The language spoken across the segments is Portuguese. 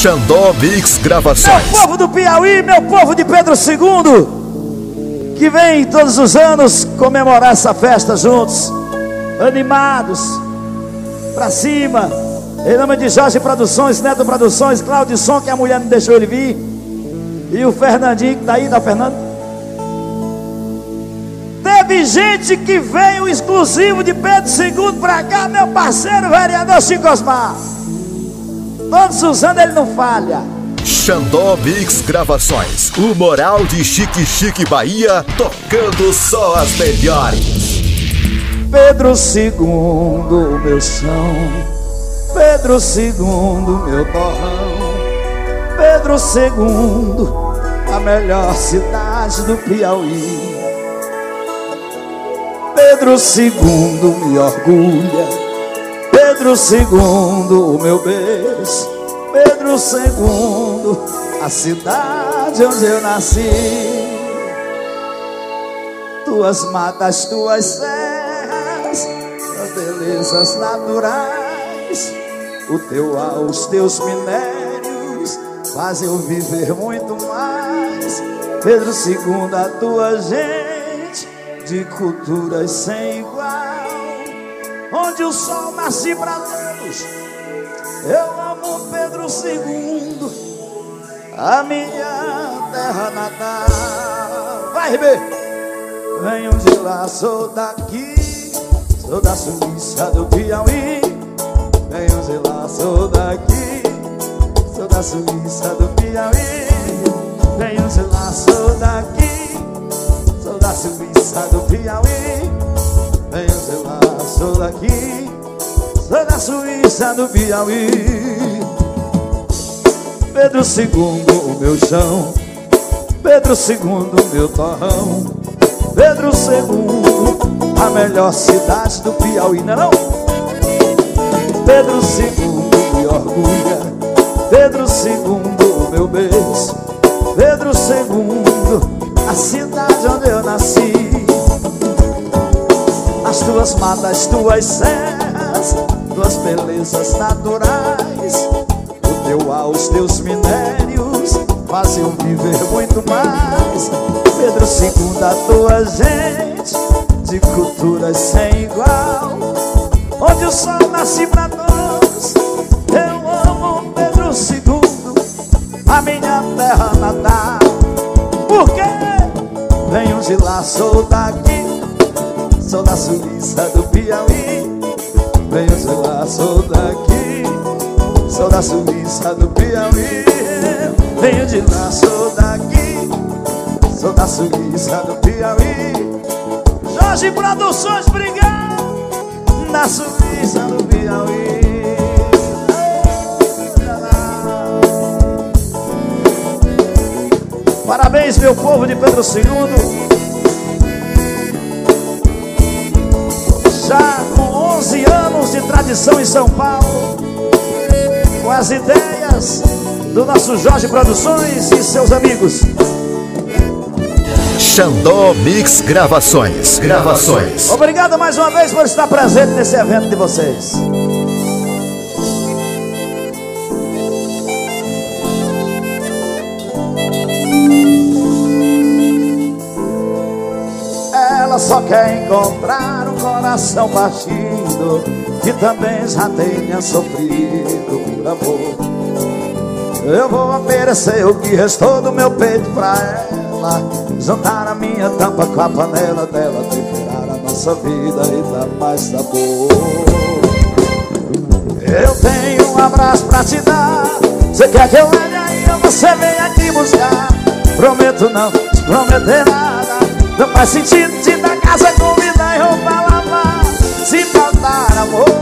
Xandó Mix Gravações. Meu povo do Piauí, meu povo de Pedro II, que vem todos os anos comemorar essa festa juntos, animados, pra cima. Em nome de Jorge Produções, Neto Produções, Claudio Som, que a mulher não deixou ele vir. E o Fernandinho, que tá aí, tá Fernando? Teve gente que veio exclusivo de Pedro II pra cá, meu parceiro vereador Chico Osmar. Todos os anos ele não falha. Xandó Mix Gravações. O moral de Chique Chique Bahia, tocando só as melhores. Pedro II, meu chão. Pedro II, meu torrão. Pedro II, a melhor cidade do Piauí. Pedro II me orgulha. Pedro II, o meu berço. Pedro II, a cidade onde eu nasci. Tuas matas, tuas serras, as belezas naturais. O teu ar, os teus minérios fazem eu viver muito mais. Pedro II, a tua gente de culturas sem igual. Onde o sol nasce pra todos. Eu amo Pedro II, a minha terra natal. Vai, Ribeiro! Venho de lá, sou daqui, sou da Suíça do Piauí. Venho de lá, sou daqui, sou da Suíça do Piauí. Venho de lá, sou daqui, sou da Suíça do Piauí. Venho de lá, sou daqui, sou da Suíça do Piauí. Pedro II, o meu chão. Pedro II, meu torrão. Pedro II, a melhor cidade do Piauí, não é não? Pedro II me orgulha, Pedro II, meu berço, Pedro II, a cidade onde eu nasci. As tuas matas, as tuas serras, tuas belezas naturais, o teu ar, os teus minérios, fazem viver muito mais. Pedro II, a tua gente, de culturas sem igual, onde o sol nasce pra todos. Eu amo Pedro II, a minha terra natal. Por quê? Venho de lá, sou daqui, sou da Suíça do Piauí. Venho de lá, sou daqui, sou da Suíça do Piauí. Venho de lá, sou daqui, sou da Suíça do Piauí. Jorge Produções, obrigado, da Suíça do Piauí. Parabéns, meu povo de Pedro II. Tradição em São Paulo, com as ideias do nosso Jorge Produções e seus amigos. Xandó Mix Gravações. Gravações. Obrigado mais uma vez por estar presente nesse evento de vocês. Ela só quer encontrar um coração partido que também já tenha sofrido por amor. Eu vou oferecer o que restou do meu peito pra ela. Juntar a minha tampa com a panela dela Temperar a nossa vida e dar mais sabor. Eu tenho um abraço pra te dar. Você quer que eu leve aí ou você vem aqui buscar? Prometo não te prometer nada. Não faz sentido te dar casa, comida amor.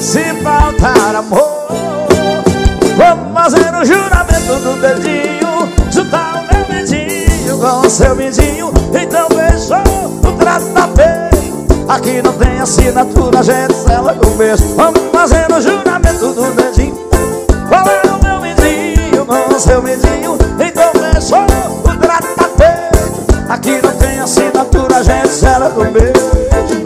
Se faltar amor Vamos fazer o juramento do dedinho Juntar o meu medinho com o seu medinho Então fechou o trato tá feio Aqui não tem assinatura, a gente sela com beijo Vamos fazer o juramento do dedinho. É o meu medinho com o seu medinho Então fechou o trato tá feio Aqui não tem assinatura, a gente sela com beijo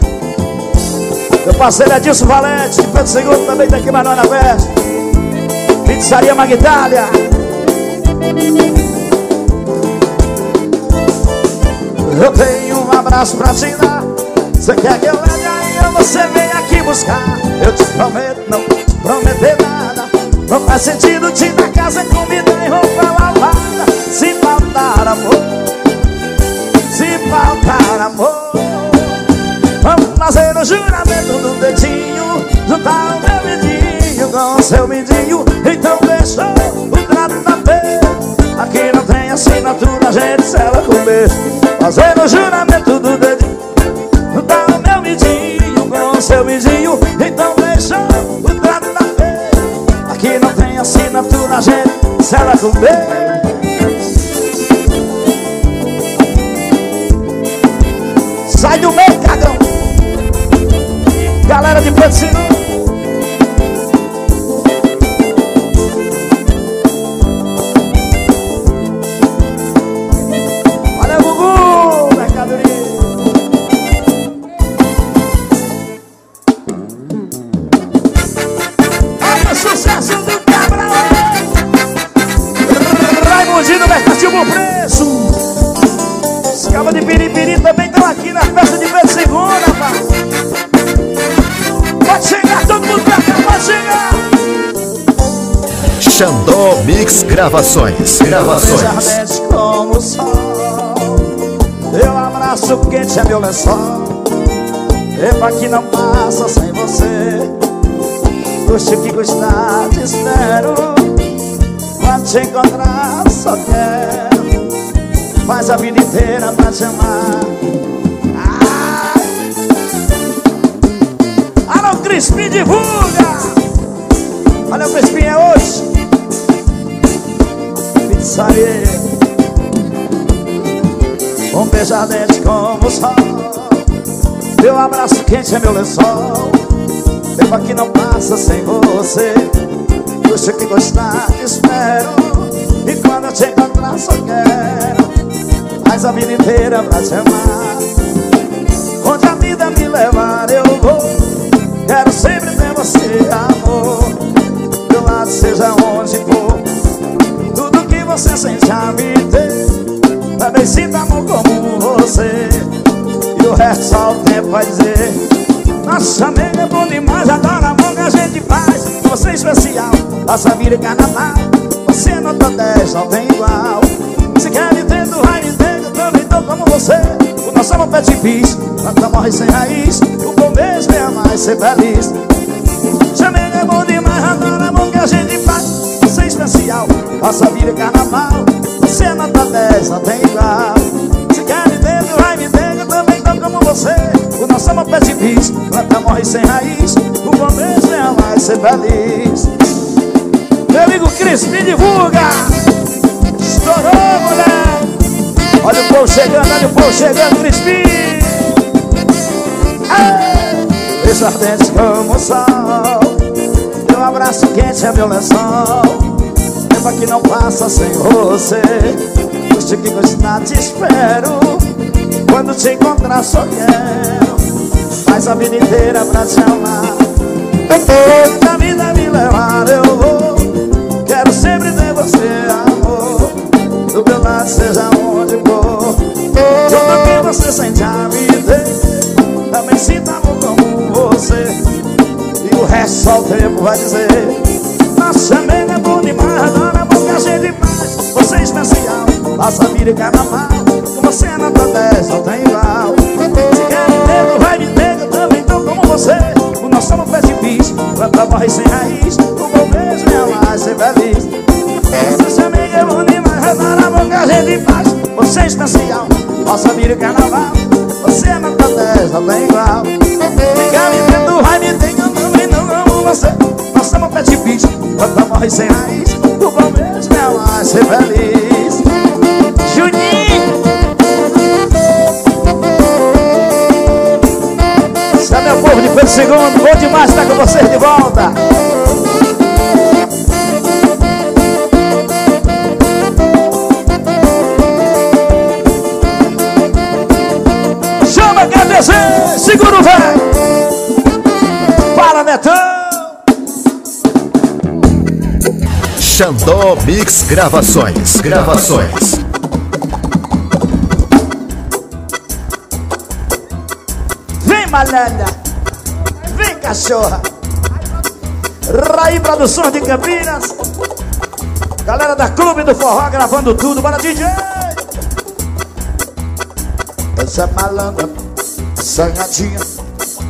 parceiro Edilson Valente, Pedro II também tem aqui mais nós na festa Pizzaria Magdália. Eu tenho um abraço pra te dar. Você quer que eu leve aí você vem aqui buscar? Eu te prometo não prometer nada. Não faz sentido te dar casa, comida e roupa lavada. Se faltar amor, se faltar amor. O juramento do dedinho Juntar o meu midinho com o seu midinho Então deixa o trato da feira Aqui não tem assinatura, a gente sela com beijo. Fazer o juramento do dedinho Juntar o meu midinho com o seu midinho Então deixa o trato da feira Aqui não tem assinatura, a gente sela com beijo. Sai do cagão Galera de Pedro Gravações. Gravações. Como o sol Teu abraço quente é meu lençol Tempo que não passa sem você o que custar, te espero Quando te encontrar, só quero Faz a vida inteira pra te amar Ai. Alô, Crispim, divulga! Olha o Crispim, é hoje Pizzaria Um beijo ardente como o sol. Teu abraço quente é meu lençol. Tempo aqui não passa sem você. Puxa que gostar, espero. E quando eu te encontrar só quero. Mais a vida inteira pra te amar. Onde a vida me levar eu vou. Quero sempre ter você, amor. Do lado seja onde você sente a ter Também sinto amor como você. E o resto só o tempo vai dizer Nossa amiga é bom demais Adoro amor que a gente faz. Você é especial Nossa vida é carnaval. Você nota 10, não tem igual. Se quer ter do raio inteiro Eu também tô como você. O nosso amor pede bis Planta morre sem raiz. O bom mesmo é amar e ser feliz. Chamega é bom demais, adoro amor que a gente faz Especial, nossa vida é carnaval Você nota 10, não tem igual Se quer me dentro, vai me dentro Eu também tô como você. O nosso amor pede bis Planta morre sem raiz. O bom é e ser feliz. Meu amigo Cris, me divulga. Estourou, mulher. Olha o povo chegando, olha o povo chegando, Crispim. Beijo ardente como o sol. Teu abraço quente é meu lençol Tempo que não passa sem você. Custe que gostar, te espero. Quando te encontrar só quero Faz a vida inteira pra te amar. Onde a vida me levar eu vou. Quero sempre ter você, amor. Do meu lado seja onde for. Tudo que você sente a ter Também sinto amor como você. E o resto só o tempo vai dizer Amiga é bom demais Adoro amor que a gente faz. Você é especial Nossa vida é carnaval você é nota 10, não tem igual. Se quer ter, vai me ter Eu também tô como você. O nosso amor pede bis Planta morre sem raiz. O bom mesmo é e ser feliz. Nossa amiga é bom demais Adoro amor que a gente faz. Você é especial Nossa vida é carnaval Você é nota 10, não tem igual. Fica me tendo, vai me ter Eu também não amo você Nossa amor pede bis Planta morre sem raiz O bom mesmo é e ser feliz. Juninho! É meu povo de Pedro Segundo Bom demais estar com vocês de volta Xandó Mix Gravações. Gravações. Vem, malhada. Vem, cachorra. Raí Produções de Campinas. Galera da Clube do Forró gravando tudo. Bora, DJ. Essa malandra, sangadinha.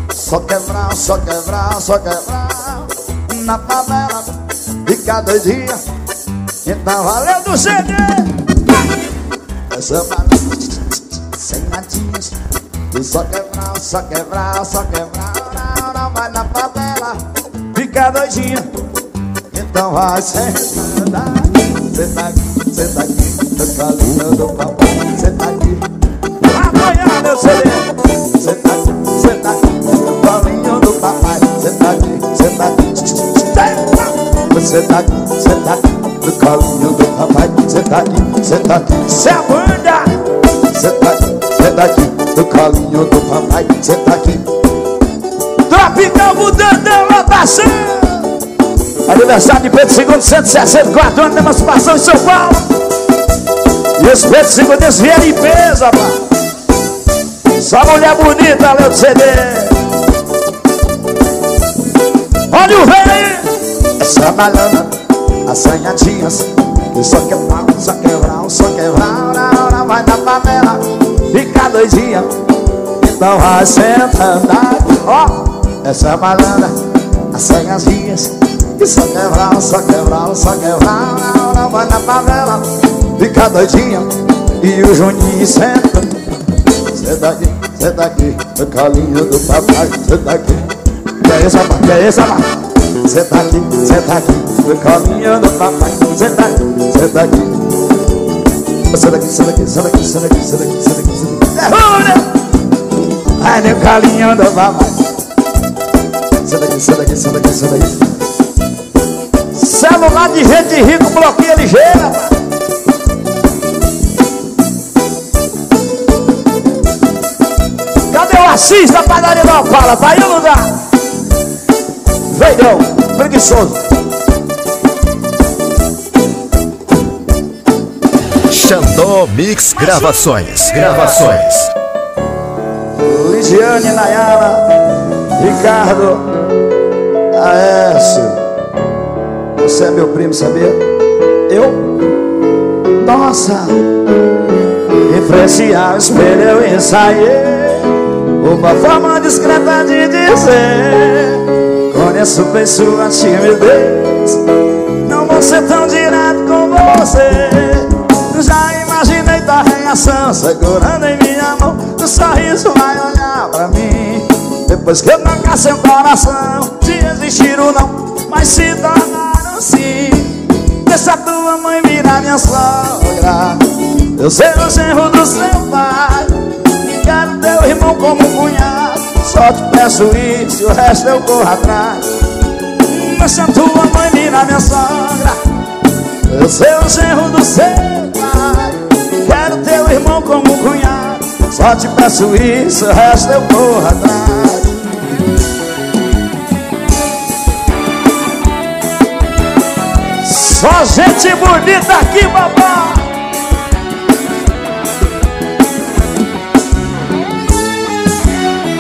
Só quebrar, só quebrar, só quebrar. Na favela, fica dois dias. Então valeu do CD. Essa malandra, sangadinha. Só quebrar, só quebrar, só quebrar. Não, não vai na favela, fica doidinha. Então vai sentar. Senta aqui, senta aqui, no calinho do papai. Senta aqui, meu CD. Senta aqui, senta. Aqui, senta aqui, no calinho do papai. Senta aqui, senta aqui, se a banda. Senta aqui, senta aqui, no calinho do papai. Senta aqui. Tropical mudando a lotação. Aniversário de Pedro II, 164 anos de emancipação em São Paulo. E os Pedro II vieram em peso, rapaz. Só mulher bonita, do CD. Olha o velho. Essa malandra, assanhadinhas. Que só quebrar, só quebrar, só quebrar. Na hora vai na favela, fica doidinha. Então vai sentando. Ó, essa malandra, assanhadinhas. Que só quebrar, só quebrar, só quebrar Na hora vai na favela Fica doidinha E o Juninho senta Senta aqui, senta aqui No calinho do papai Senta aqui Que é rapaz? Que é rapaz? Senta aqui, senta aqui No calinho do papai Senta aqui, senta aqui Senta aqui, senta aqui, senta aqui, senta aqui, senta aqui, senta aqui, senta aqui! Vai no calinho do papai Senta aqui, senta aqui, senta aqui, senta aqui Celular de gente rico bloqueia ligeira. Cadê o Assis da padaria da Opala? Tá aí o lugar. Veidão, preguiçoso. Xandó Mix Gravações. Gravações. Ligiane, Nayara, Ricardo, Aécio. Você é meu primo, sabia? Eu? Nossa! Em frente ao espelho eu ensaiei Uma forma discreta de dizer Conheço bem sua timidez Não vou ser tão direto com você. Já imaginei tua reação Segurando em minha mão. O sorriso vai olhar pra mim. Depois que eu tocar seu coração Se existir ou não Mas se tornar assim Deixa tua mãe virar minha sogra. Eu sei o genro do seu pai. Quero teu irmão como cunhado Só te peço isso, o resto eu corro atrás. Deixa tua mãe virar minha sogra. Eu sei o genro do seu pai. Quero teu irmão como cunhado. Só te peço isso, o resto eu corro atrás. Só gente bonita aqui, babá.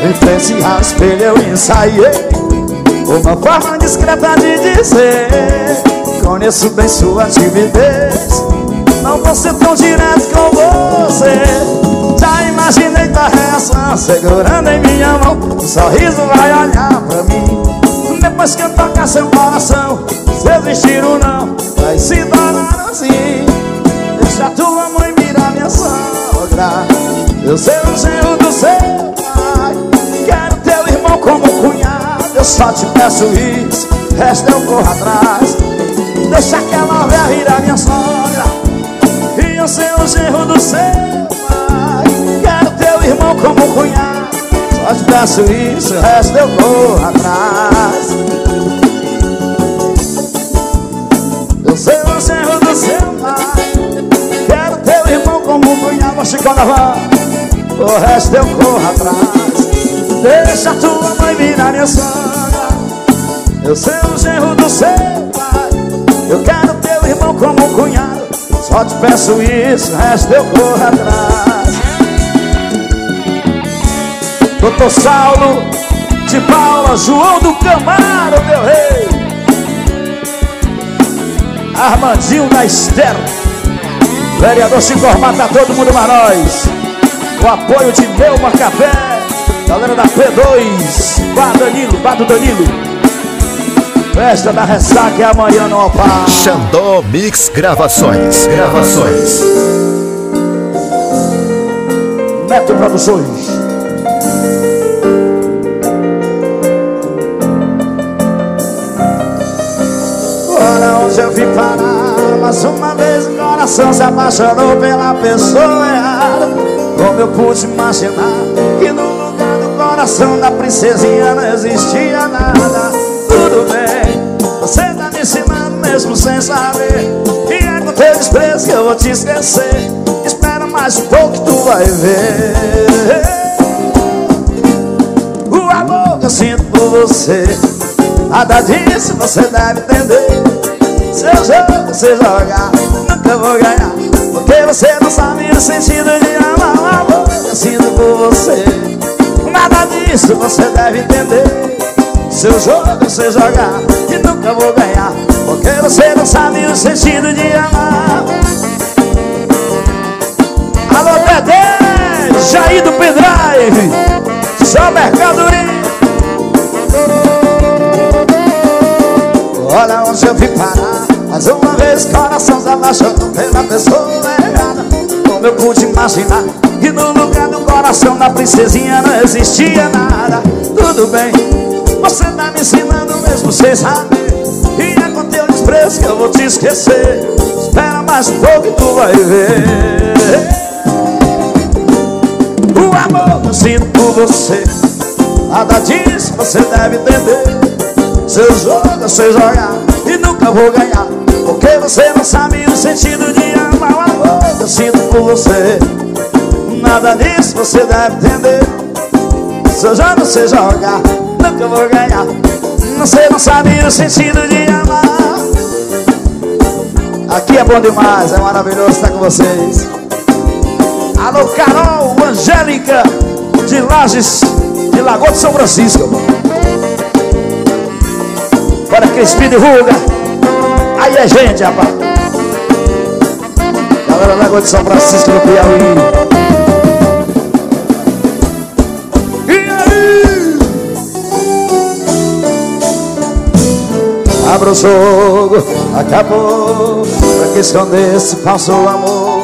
Em frente ao espelho eu ensaiei Uma forma discreta de dizer Conheço bem sua timidez. Não vou ser tão direto com você. Já imaginei tua reação Segurando em minha mão. Um sorriso vai olhar pra mim. Depois que eu tocar seu coração Se existir ou não Vai se tornar assim. Deixa tua mãe virar minha sogra. Eu sei o genro do seu como cunhado Eu só te peço isso Resta eu corro atrás. Deixa aquela velha virar minha sogra E eu sei o genro do seu pai. Quero teu irmão como cunhado Só te peço isso Resta eu corro atrás. Eu sei o genro do seu pai. Quero teu irmão como cunhado Chicão da van O resto eu corro atrás Deixa tua mãe virar minha sogra. Eu sei o genro do seu pai. Eu quero teu Só te peço isso, o resto eu corro atrás. Doutor Saulo de Paula, João do Camaro, meu rei. Armandinho da Esther. Vereador informar, tá todo mundo mas nós O apoio de Neuma Café Galera da P2 Bá Danilo, Bá do Danilo Festa da ressaca é amanhã no Alpar. Xandó Mix Gravações. Gravações. Neto Produções. Olha onde eu vim parar. Mais uma vez o coração se apaixonou pela pessoa errada. Como eu pude imaginar coração da princesinha não existia nada. Tudo bem ensinando mesmo sem saber. E é com teu desprezo que eu vou te esquecer. Espera mais um pouco que tu vai ver. O amor que eu sinto por você Nada disso você deve entender. Se eu jogo, você jogar Nunca vou ganhar. Porque você não sabe o sentido de amar O amor que eu sinto por você Nada disso você deve entender. Se eu jogo, você jogar E nunca vou ganhar porque você não sabe o sentido de amar. Alô, Dedé, Jair do Pendrive Só mercadoria. Olha onde eu vim parar Mais uma vez coração se apaixonou pela pessoa Como eu pude imaginar. Que no lugar do coração da princesinha não existia nada. Tudo bem, você tá me ensinando mesmo sem saber. Preço que eu vou te esquecer. Espera mais um pouco e tu vai ver. O amor que eu sinto por você Nada disso você deve entender Seu jogo eu sei jogar e nunca vou ganhar. Porque você não sabe o sentido de amar que eu sinto por você Nada disso você deve entender jogo eu sei jogar, nunca vou ganhar Você não sabe o sentido de amar Aqui é bom demais, é maravilhoso estar com vocês. Alô, Carol Angélica de Lages, de Lagoa de São Francisco. Bora, Crispim Ruga. Aí é gente, rapaz. Galera Lagoa de São Francisco, no Piauí. Abra o jogo, acabou. Pra que esconder esse falso amor?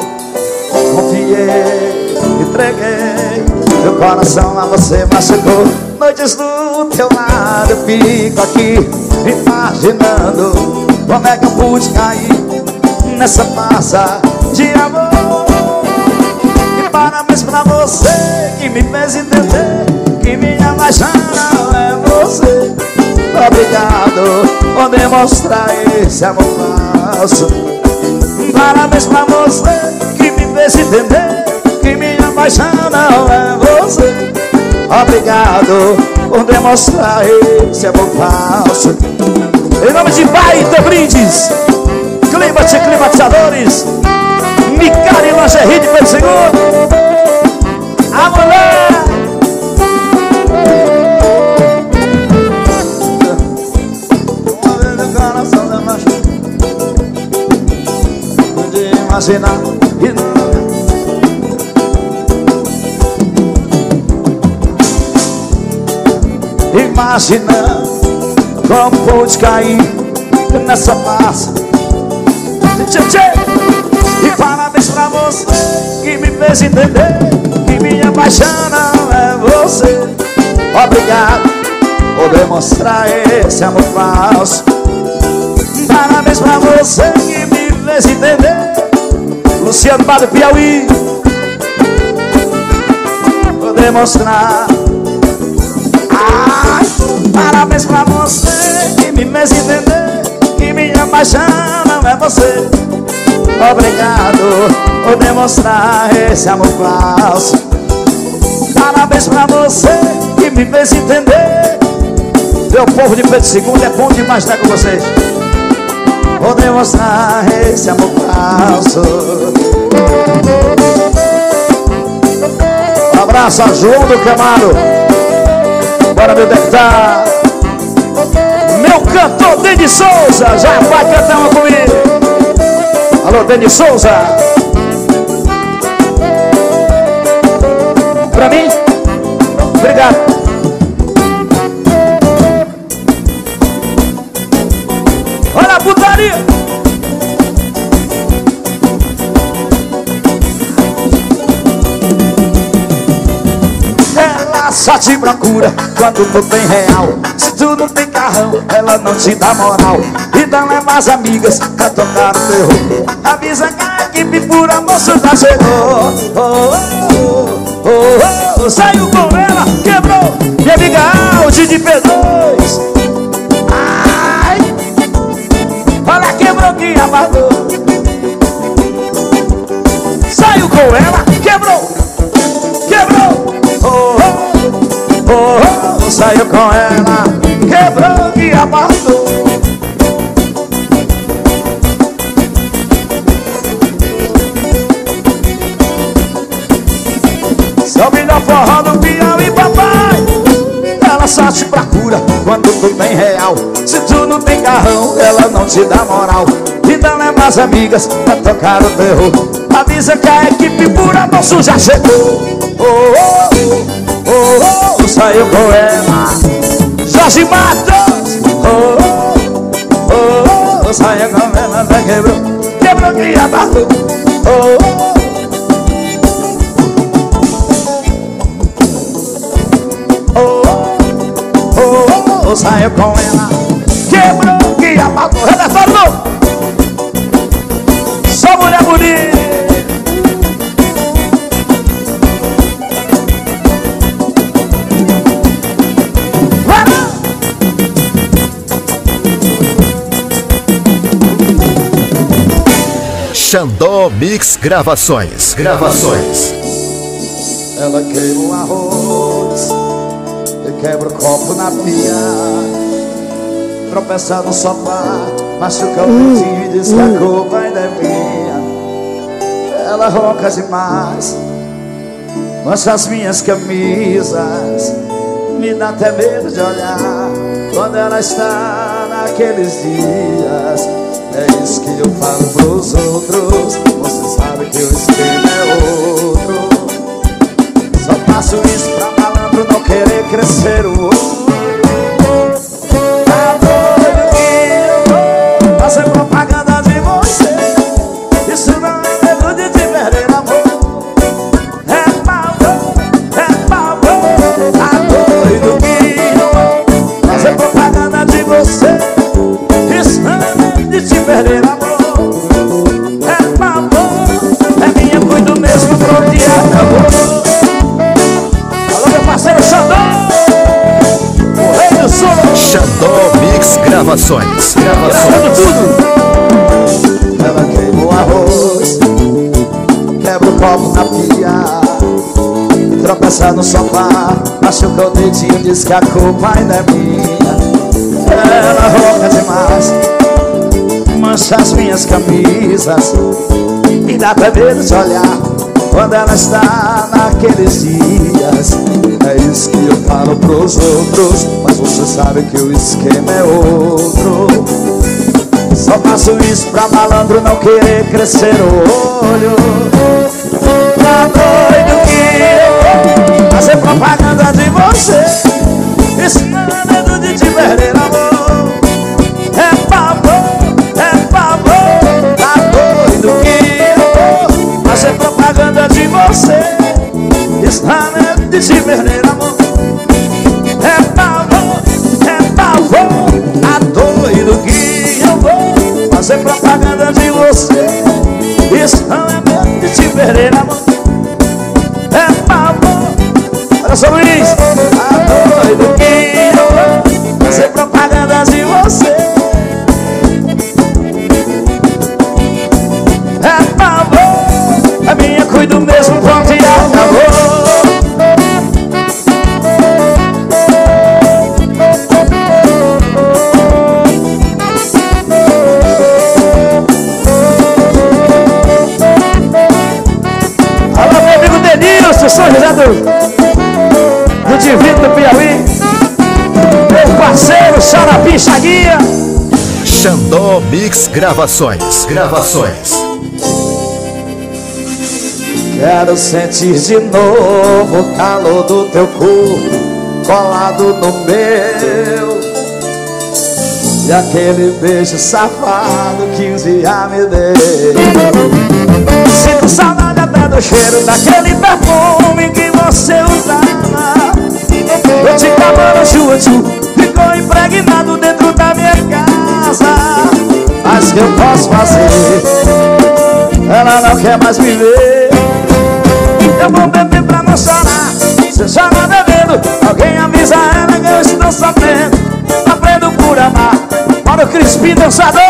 Confiei, entreguei Meu coração a você machucou Noites do teu lado. Eu fico aqui imaginando Como é que eu pude cair Nessa massa de amor. E parabéns pra você Que me fez entender Que minha paixão é você. Obrigado por demonstrar esse amor falso. Parabéns pra você que me fez entender Que minha paixão não é você. Obrigado por demonstrar esse amor falso. Em nome de Baita Brindes Clima de climatizadores Micari Lingerie de Pedro Segundo A mulher imaginar e não Imaginando como pude cair nessa massa E parabéns pra você que me fez entender Que minha paixão não é você. Obrigado por demonstrar esse amor falso. Parabéns pra você que me fez entender. Luciano Padre Piauí Vou demonstrar. Ah, Parabéns pra você Que me fez entender Que minha paixão não é você Obrigado por demonstrar esse amor falso. Parabéns pra você que me fez entender. Meu povo de Pedro II é bom demais estar com vocês? Vou demonstrar esse amor falso. Um Abraço a João do Camaro Bora meu deputado. Meu cantor Denis Souza Já vai cantar uma comigo Alô Denis Souza. Pra mim? Obrigado. Só te procura quando tu tem real. Se tu não tem carrão, ela não te dá moral Então leva as amigas pra tocar o terror Avisa que a equipe por amor já chegou. Oh, oh, oh, oh, oh, Saiu com ela, quebrou. Minha amiga Audi de P2 Ai. Olha, quebrou que amargou Saiu com ela, quebrou. Saiu com ela Quebrou e amassou real Se tu não tem carrão, ela não te dá moral Então leva as amigas pra tocar o terror Avisa que a equipe pura nosso já chegou oh, oh, oh oh, oh, saiu com ela Jorge Matos, oh, oh, oh, saiu com ela, quebrou Quebrou que abarrou, oh, oh, saiu com ela. Quebrou que abarrou, repertório Só mulher bonita. Xandó Mix Gravações. Gravações. Ela queima o arroz quebra o copo na pia. Tropeça no sofá, machuca o dedinho e diz que a culpa ainda é minha. Ela ronca demais, mancha as minhas camisas. Me dá até medo de olhar quando ela está naqueles dias. É isso que eu falo pros outros Você sabe que o esquema é outro crescer Gravações. Tudo Ela queimou arroz Quebra o copo na pia Tropeça no sofá Machucou o dedinho, diz que a culpa ainda é minha Ela rouca demais mancha as minhas camisas Me dá até medo de olhar Quando ela está naqueles dias É isso que eu falo pros outros. Mas você sabe que o esquema é outro. Só faço isso pra malandro não querer crescer o olho. Tá doido que eu Fazer propaganda de você. Isso não é medo de te de você. Está de te perder amor. É pavor, é pavor. Tá doido que eu vou Fazer propaganda de você. Está de te perder amor. É pavor. Olha só Luiz. Tá doido que eu vou Fazer propaganda de Mix Gravações. Gravações. Quero sentir de novo o calor do teu corpo colado no meu. E aquele beijo safado que um dia me deu. Sinto saudade até do cheiro daquele perfume que você usava. Eu te acabando chuchu, ficou impregnado dentro da minha casa. Mas que eu posso fazer? Ela não quer mais me ver. Eu vou beber pra não chorar. Se eu chorar bebendo, alguém avisa ela que eu estou sofrendo. Sofrendo por amar. Para o Crispim dançador.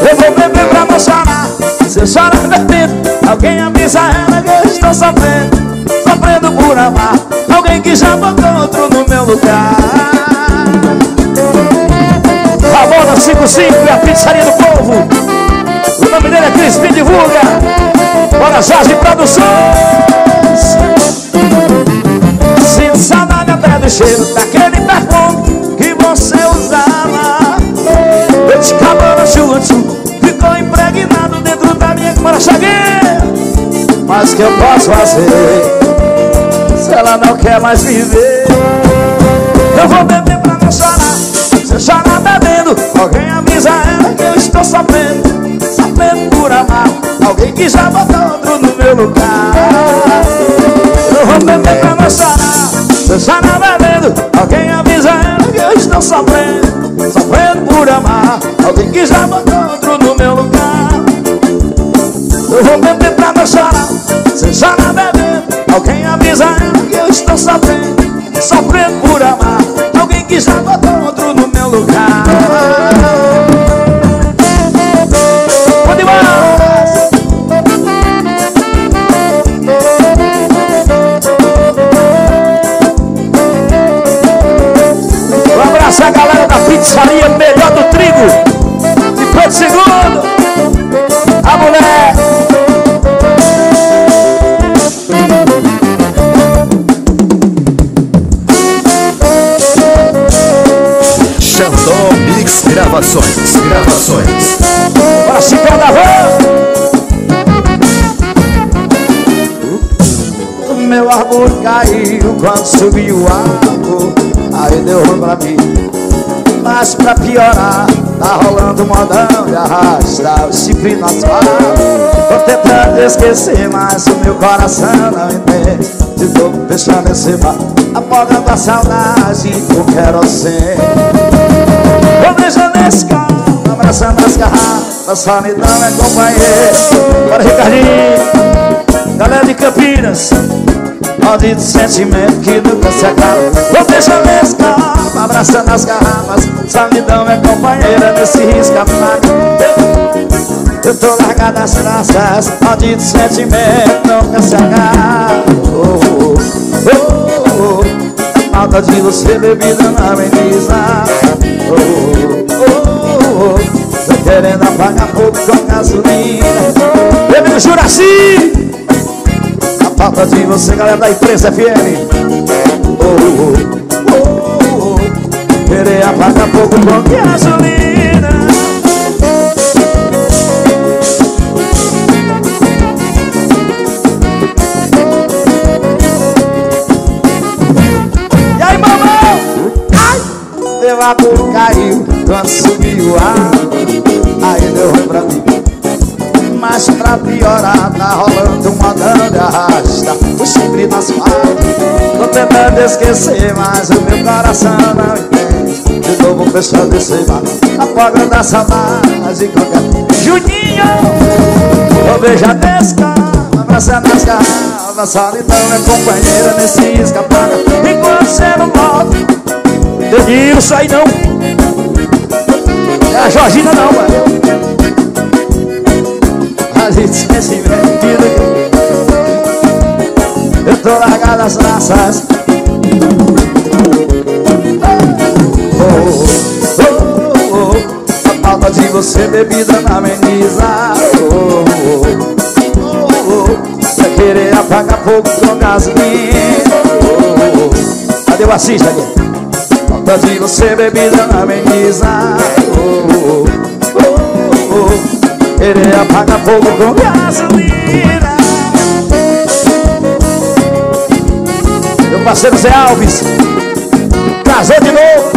Eu vou beber pra não chorar. Se eu chorar bebendo, alguém avisa ela que eu estou sofrendo. Sofrendo por amar. Alguém que já botou outro no meu lugar. 55 e a pizzaria do povo. O nome dele é Crispim Divulga. Bora Jorge Produções. Sinto saudade até do cheiro daquele perfume que você usava. Eu te cabana chuchu, ficou impregnado dentro da minha chagueira. Mas que eu posso fazer se ela não quer mais viver? Eu vou beber pra bebendo, alguém avisa ela que eu estou sofrendo, sofrendo por amar alguém que já botou outro no meu lugar. Eu vou beber pra não chorar. Eu chorar bebendo, alguém avisa ela que eu estou sofrendo, sofrendo por amar alguém que já botou outro no meu lugar. Eu vou beber pra não chorar. Eu chorar bebendo, alguém avisa ela que eu estou sofrendo, quando subiu o álcool Aí deu ruim pra mim. Mas pra piorar Tá rolando um modão de arrasta o chifre no asfalto Tô tentando esquecer, mas o meu coração não entende. De novo fechando esse bar Apagando a saudade com querosene. Vou beijando nesse carro, abraçando as garrafas Solidão é companheiro. Bora Ricardinho Galera de Campinas Maldito sentimento que nunca se acaba Vou beijando nesse carro, abraçando as garrafas. Solidão é companheira nesse risco eu, eu tô largado das traças. Maldito sentimento nunca se acaba oh, oh, oh. Falta de você bebida na ameniza oh, oh, oh. Tô querendo apagar fogo com gasolina. Bebendo Juraci! A falta de você, galera da empresa FM oh, oh, oh, oh. Querer apagar fogo com gasolina E aí, mamão? Ai! Meu amor caiu quando subiu a água Aí deu ruim pra mim Mas pra piorar tá rolando um modão de tentando esquecer, mas o meu coração não entende. De novo fechando esse bar Apagando a saudade qualquer Juninho! Vou beijar desse carro Abraçando as garrafas Solidão é companheira nesse escapado Enquanto você não volta Entendi isso aí não. É a Georgina não, mano. A gente esquece Eu tô largado as raças oh, oh, oh, oh. A falta de você bebida na ameniza oh, oh. Pra querer apagar fogo com gasolina. Cadê o assista aqui? Pode você bebida na ameniza. Querer apagar fogo com gasolina parceiro Zé Alves Casou de novo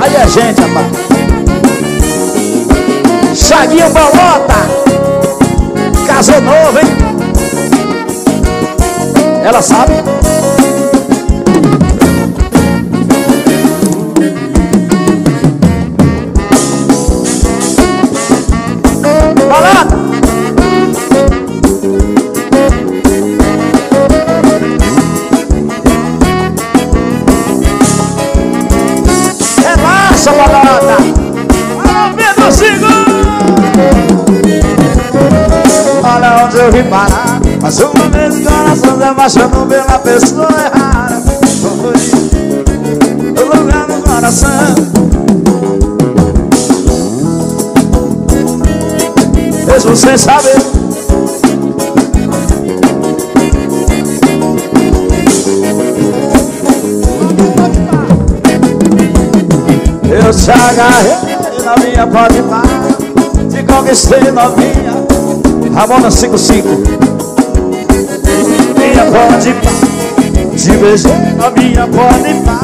Aí é gente, rapaz Chaguinho Bolota Casou novo, hein? Ela sabe? Eu vim parar Mais uma vez o coração se apaixonou pela pessoa errada. Foi o lugar no coração. Mesmo sem saber. Eu te agarrei na minha pode par Te conquistei novinha Ramona 55 Minha pode pá Te beijei novinha pode pá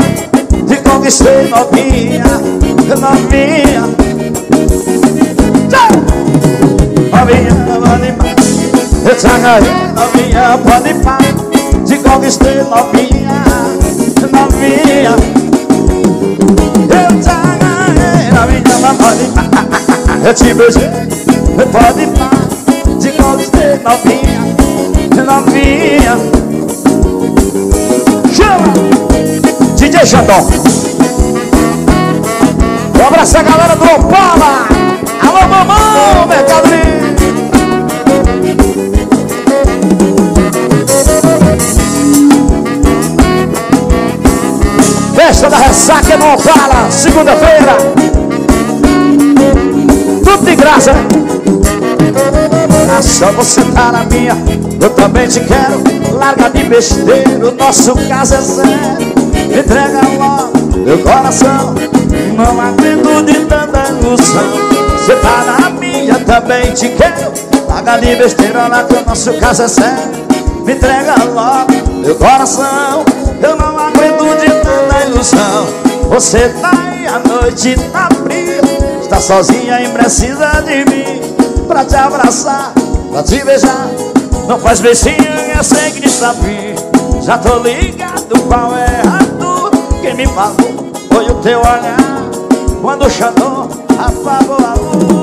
Te conquistei novinha Novinha! Novinha pode pá Eu te agarrei novinha pode pá Te conquistei novinha Novinha Eu te agarrei novinha pode pá Eu te beijei pode pá novinha, novinha. Chama! DJ Xandão Um abraço a galera do Opala. Alô, mamão, Mercado Livre. Festa da Ressaca no Opala, segunda-feira. Tudo de graça, né? Só você tá na minha. Eu também te quero. Larga de besteira O nosso caso é sério. Me entrega logo meu coração. Não aguento de tanta ilusão Você tá na minha Também te quero. Larga de besteira que o nosso caso é sério. Me entrega logo meu coração. Eu não aguento de tanta ilusão Você tá aí a noite tá fria. Está sozinha e precisa de mim Pra te abraçar pra te beijar. Não faz beijinho, eu sei que sabe Já tô ligado qual é a dor. Quem me falou foi o teu olhar. Quando chamou, apagou a luz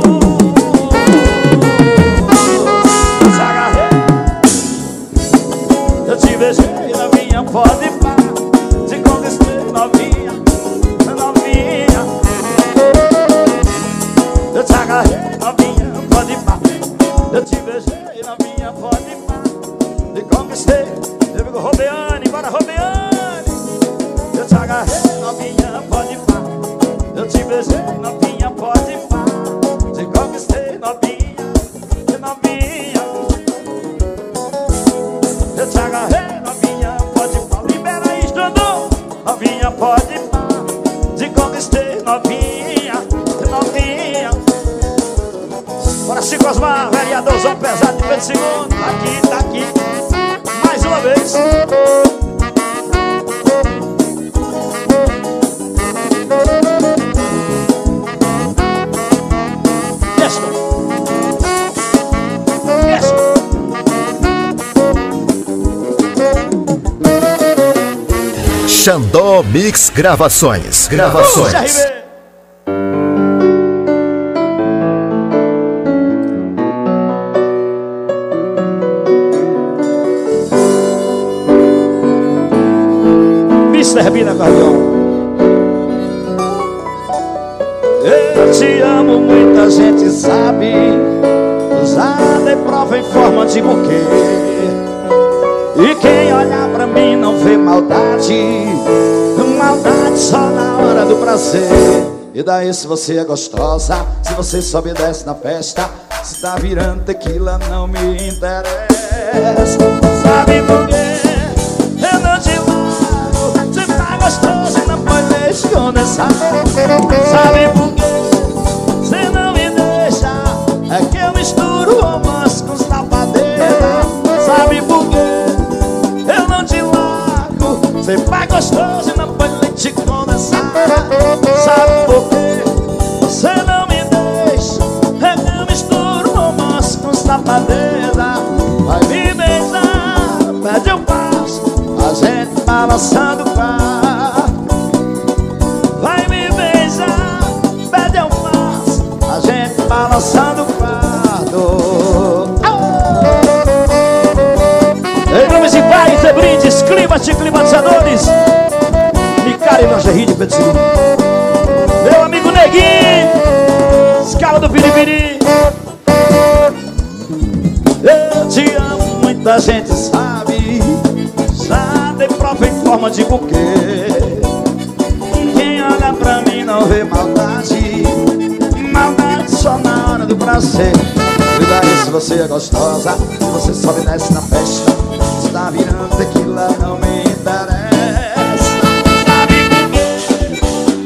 Gravações. Gravações. Se você é gostosa Se você sobe e desce na festa Se tá virando tequila não me interessa Sabe por quê? Eu não te largo Se tá gostoso e não deixa condensar Sabe por quê? Climatizadores Micari Lingerie de Pedro Meu amigo Neguinho Escala do Piripiri. Eu te amo, muita gente sabe. Já tem prova em forma de buquê. Quem olha pra mim não vê maldade. Só na hora do prazer. Cuidado se você é gostosa. Você sobe e desce na festa. Está virando tequila, não me Sabe por quê?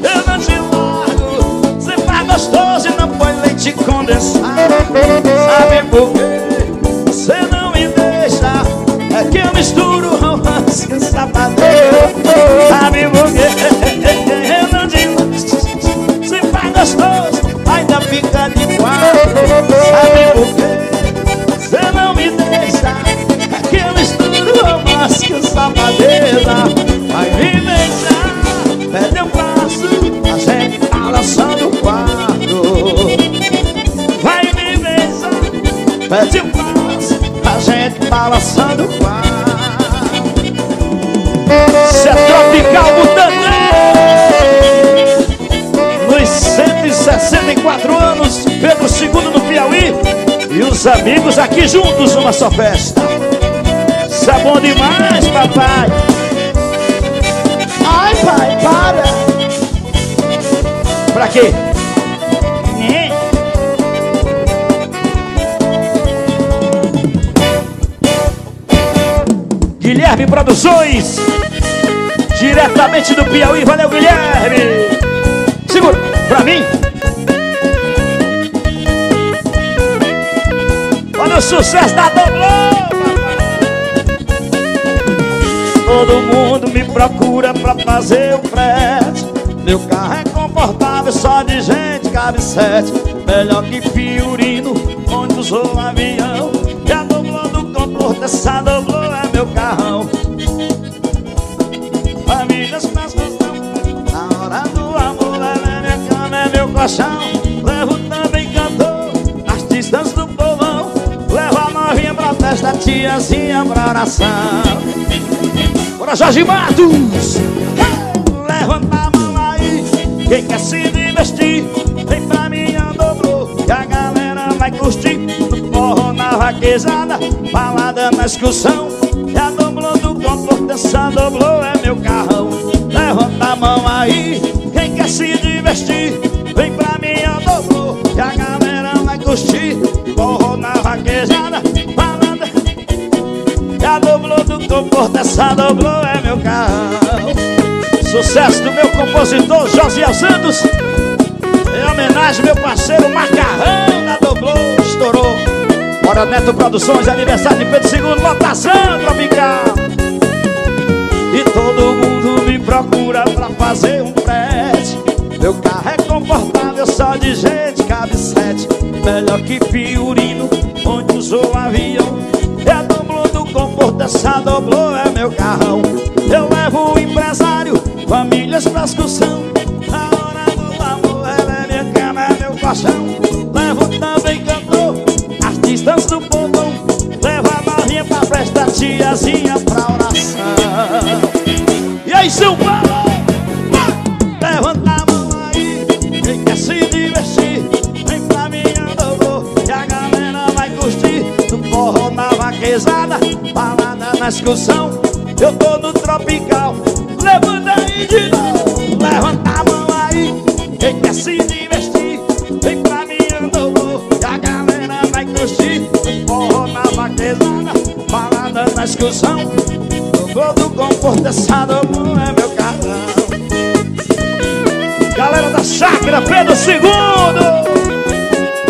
Eu não te largo Você faz gostoso e não põe leite condensado Sabe por quê? Você não me deixa É que eu misturo romance com sapateiro Sabe por quê? Os amigos aqui juntos numa só festa. Isso é bom demais, papai. Ai, pai, para. Pra quê? Guilherme Produções. Diretamente do Piauí, valeu Guilherme. Segura, pra mim sucesso da Doblô Todo mundo me procura pra fazer o frete. Meu carro é confortável, só de gente cabe sete. Melhor que Fiorino, onde usou avião. E a Doblô do conforto, essa Doblô é meu carrão. Famílias prestas não Na hora do amor, ela é minha cama, é meu colchão. Levo também cantor, artistas do festa, tiazinha pra oração. Bora Jorge Matos. Levanta a mão aí. Quem quer se divertir? Vem pra minha dobrou Que a galera vai curtir. Forró na vaquejada Balada na excursão. E a dobrou do conforto Essa dobrou é meu carrão. Levanta a mão aí. Quem quer se divertir do conforto, essa doblô é meu carro Sucesso do meu compositor Josiel Santos Em homenagem meu parceiro Macarrão da doblô Estourou. Bora Neto Produções, aniversário de Pedro II Lotação tropical. E todo mundo me procura pra fazer um frete Meu carro é confortável, só de gente cabe sete. Melhor que Fiorino, onde usou avião essa doblô é meu carrão. Eu levo o empresário, famílias pra excursão. Na hora do amor ela é minha cama, é meu colchão Levo também cantor, artistas do povão Levo a barrinha pra festa, tiazinha na excursão Eu tô no tropical. Levanta aí de novo Levanta a mão aí Quem quer se divertir Vem pra mim andou E a galera vai curtir. Forró na vaquejada Balada na excursão. No gol do conforto Essa dobo é meu carrão. Chácara Pedro.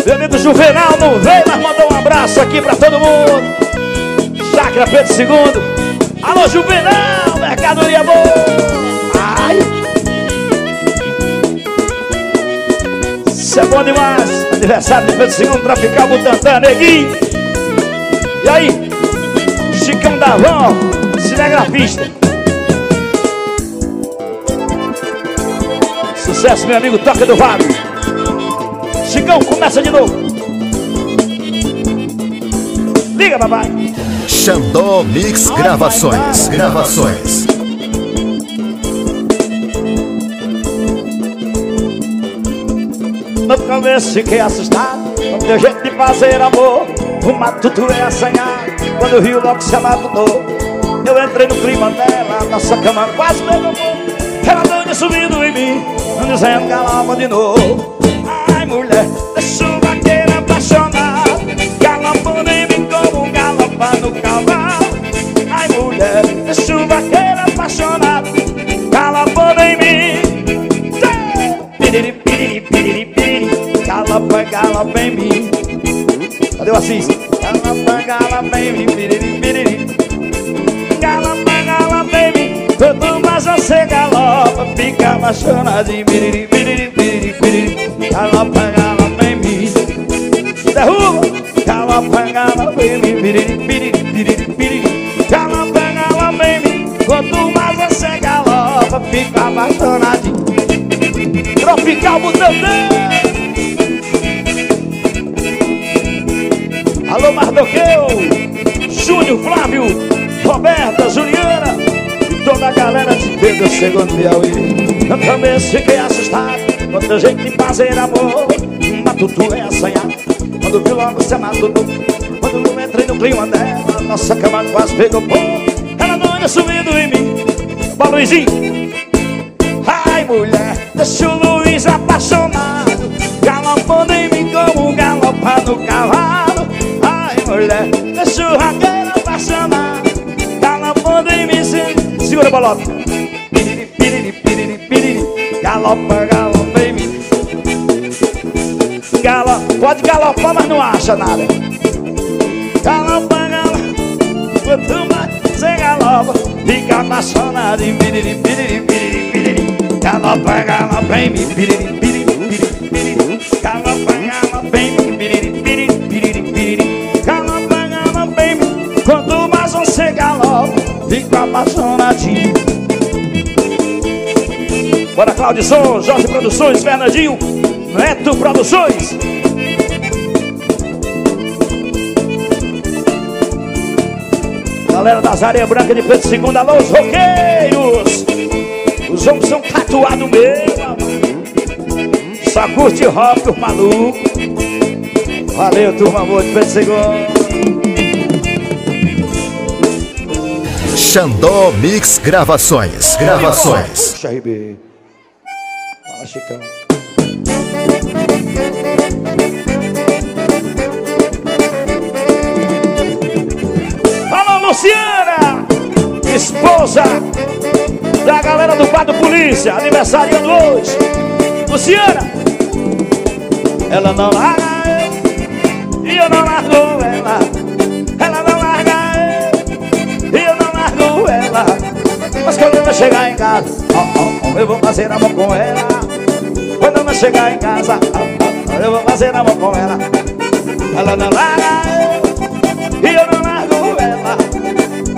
Meu amigo Juvenal não veio, mas mandou um abraço aqui pra todo mundo. Chácara Pedro II. Alô, Juvenal, mercadoria boa. Ai. Isso é bom demais. Aniversário de Pedro II, Trafical Butantã, neguinho. E aí? Chicão da Van, cinegrafista. Sucesso, meu amigo Toca do Vago. Chicão, começa de novo. Liga, papai. Xandó Mix Gravações. Gravações. No começo fiquei assustado Com teu jeito de fazer amor O matuto é assanhado Quando o rio logo se amadutou Eu entrei no clima dela Nossa cama quase pegou Ela doida subindo em mim Dizendo galapa de novo Ai mulher, Fica apaixonadinho Piriri, piriri, Quando jeito de fazer amor Matutu é assanhado Quando viu logo se matutou Quando eu entrei no clima dela Nossa cama quase pegou fogo. Ela não ia subindo em mim. Bom Luizinho. Ai mulher, deixa o Luiz apaixonado Galopando em mim como galopa no cavalo. Ai mulher, deixa o raqueiro apaixonado Galopando em mim. Se... Segura a bolota. Piriri, piriri, piriri, piriri Galopa, galopar, mas não acha nada. Galopa, galopa Quanto mais você galopa. Fica apaixonado em piriri, piriri, piriri, piriri. Galopa, galopa em mim Piriri, piriri, piriri, piriri. Galopa, galopa em mim Piriri, piriri, piriri, piriri. Galopa, galopa em mim Quanto mais você galopa Fica apaixonadinho. Bora, Claudson, Jorge Produções, Fernandinho Neto Produções Galera das Areias Brancas de Pedro II, alô, os roqueiros Os homens são tatuados mesmo amor. Só curte rock, os malucos Valeu, turma boa de Pedro II Xandó Mix Gravações. Gravações. Puxa, RB Fala, Chicão Luciana Esposa Da galera do quadro Polícia Aniversariando hoje. Luciana Ela não larga eu E eu não largo ela. Ela não larga eu E eu não largo ela. Mas quando eu chegar em casa ó, ó, ó, Eu vou fazer amor com ela. Quando eu chegar em casa Eu vou fazer amor com ela. Ela não larga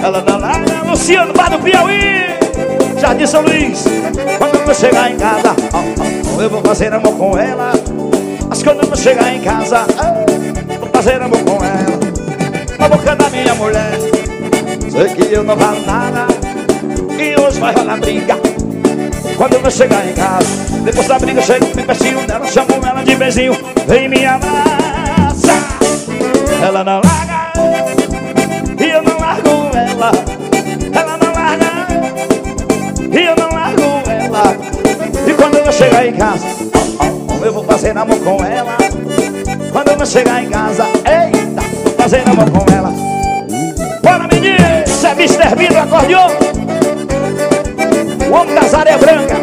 Ela não larga Luciano, bar do Piauí. Jardim São Luís Quando eu chegar em casa ó, ó, Eu vou fazer amor com ela. Mas quando eu chegar em casa ó, Vou fazer amor com ela. Na boca da minha mulher Sei que eu não valo nada E hoje vai rolar briga. Quando eu chegar em casa Depois da briga eu chego bem pertinho dela Chamo ela de beijinho Vem me abraçar. Ela não larga eu chegar em casa Eu vou fazer amor com ela Quando eu chegar em casa Eita, vou fazer amor com ela Bora menino, isso é Mr. Bean do acordeon O homem das áreas brancas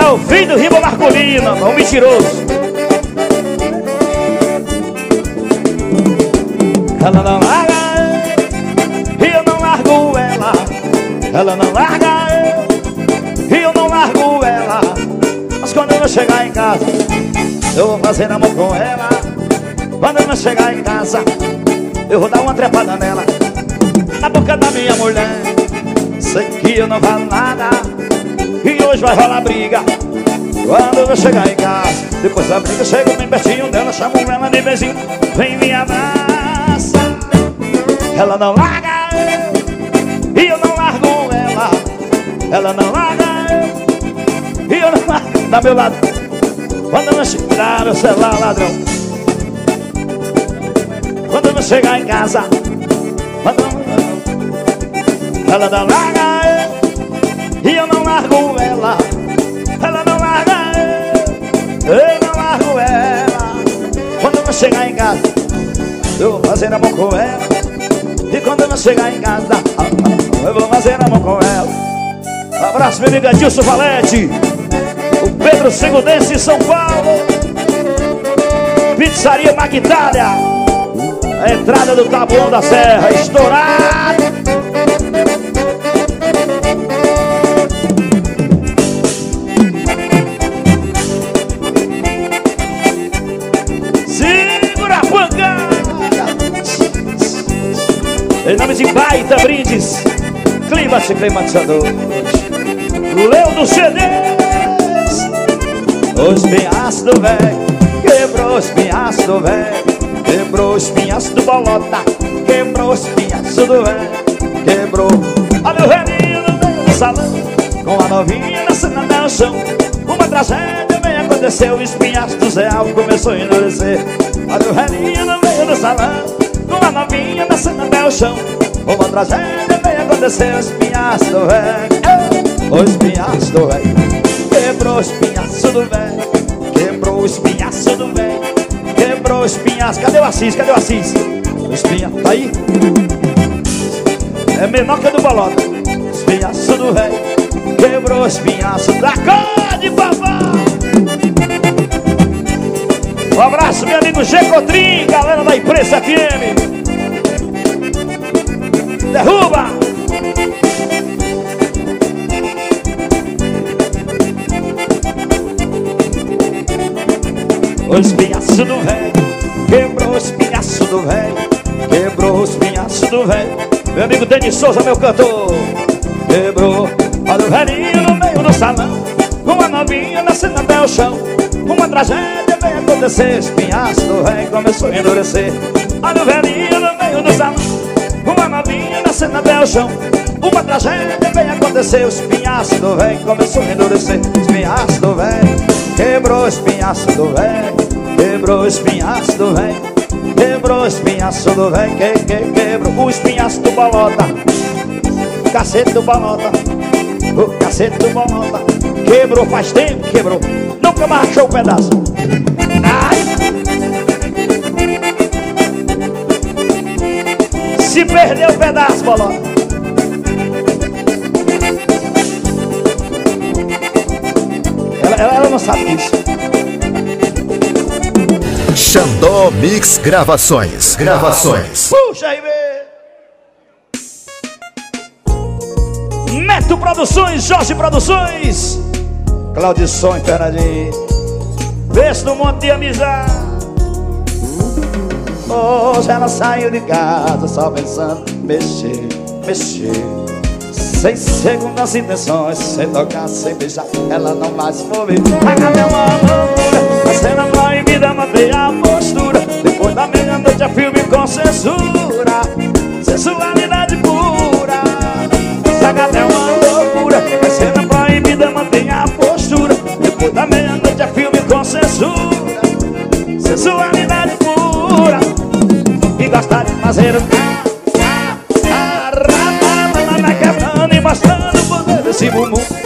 É o filho do Riba Marcolina, o mentiroso. Ela não Ela não larga eu, e eu não largo ela. Mas quando eu chegar em casa, eu vou fazer amor com ela. Quando eu chegar em casa, eu vou dar uma trepada nela. Na boca da minha mulher. Sei que eu não falo nada E hoje vai rolar briga Quando eu chegar em casa Depois da briga chego bem pertinho dela Chamo ela de beijinho Vem me abraça Ela não larga Ela não larga eu E eu não largo Da meu lado. Quando eu chegar no celular ladrão. Quando eu chegar em casa Quando ela não larga eu E eu não largo ela. Ela não larga eu Eu não largo ela. Quando eu chegar em casa Eu vou fazer amor com ela. E quando eu chegar em casa Eu vou fazer amor com ela abraço, meu amigo Adilson Valete. O Pedro Segudense em São Paulo. Pizzaria Magdália A entrada do Tabuão da Serra Estourado. Em nome de Baita Brindes. Clima climatizador Leu do CDs Os pinhaços do velho Quebrou os pinhaços do velho Quebrou os pinhaços do bolota Quebrou os pinhaços do velho Quebrou. Olha o velhinho no meio do salão Com a novinha dançando até o chão. Uma tragédia bem aconteceu O espinhaço do Zé Alvo começou a endurecer. Olha o velhinho no meio do salão com a novinha dançando até o chão. Uma tragédia veio acontecer Os pinhaços do velho Os pinhaços do velho Quebrou os pinhaços do velho Quebrou os pinhaços do velho Quebrou os pinhaços Cadê o Assis? Cadê o Assis? Os pinhaços, tá aí? É menor que a do Bolota Os pinhaços do velho Quebrou os pinhaços da cor de babá um abraço, meu amigo G. Cotrim, galera da Imprensa Denis Souza, meu cantor. Quebrou Olha o velhinho no meio do salão Com a novinha nascendo até o chão. Uma tragédia veio acontecer Espinhaço do velho começou a endurecer. Olha o velhinho no meio do salão Uma novinha nascendo até o chão. Uma tragédia veio acontecer O espinhaço do velho começou a endurecer. Espinhaço do velho Quebrou o espinhaço do velho Quebrou o espinhaço do velho Quebrou o espinhaço do velho que, que, Quebrou o espinhaço do bolota. O cacete do bolota O cacete do bolota. Quebrou faz tempo, quebrou. Nunca mais achou o pedaço. Ai. Se perdeu o pedaço, bolota. Ela, ela, ela não sabe disso Xandó Mix Gravações. Gravações. Puxa aí, Neto Produções, Jorge Produções. Claudição e Fernandinho. Beijo no monte de amizade. Hoje ela saiu de casa só pensando Mexer, mexer. Sem segundas intenções Sem tocar, sem beijar Ela não vai se mover Agarra uma loucura A cena proibida mantém a postura. Depois da meia-noite é filme com censura. Sensualidade pura. Saga até uma loucura. A cena proibida mantém a postura. Depois da meia-noite é filme com censura. Sensualidade pura. E gostar de fazer o Quebrando e mostrando o poder desse Tudo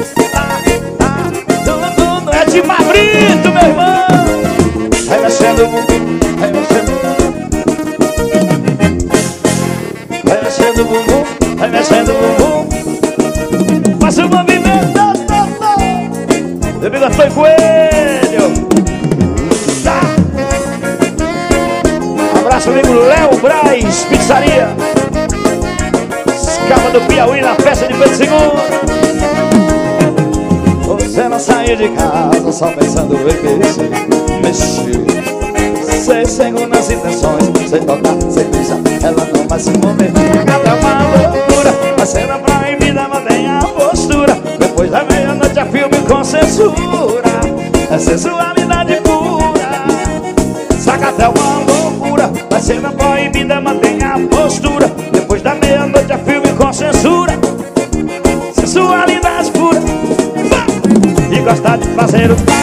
amigo Antônio Coelho. Tá. Abraço, amigo Léo Braz, pizzaria. Escapa do Piauí na festa de Pedro II. Você não saiu de casa só pensando em mexer, mexer Sem segundas intenções, sem tocar, sem beijar Ela não vai se mover Cada uma loucura, a cena proibida mantém a postura Depois da meia-noite é filme com censura É sensualidade pura. Saca até uma loucura, a cena proibida mantém a postura. Depois da meia-noite é filme com censura. Sensualidade pura. E gostar de fazer o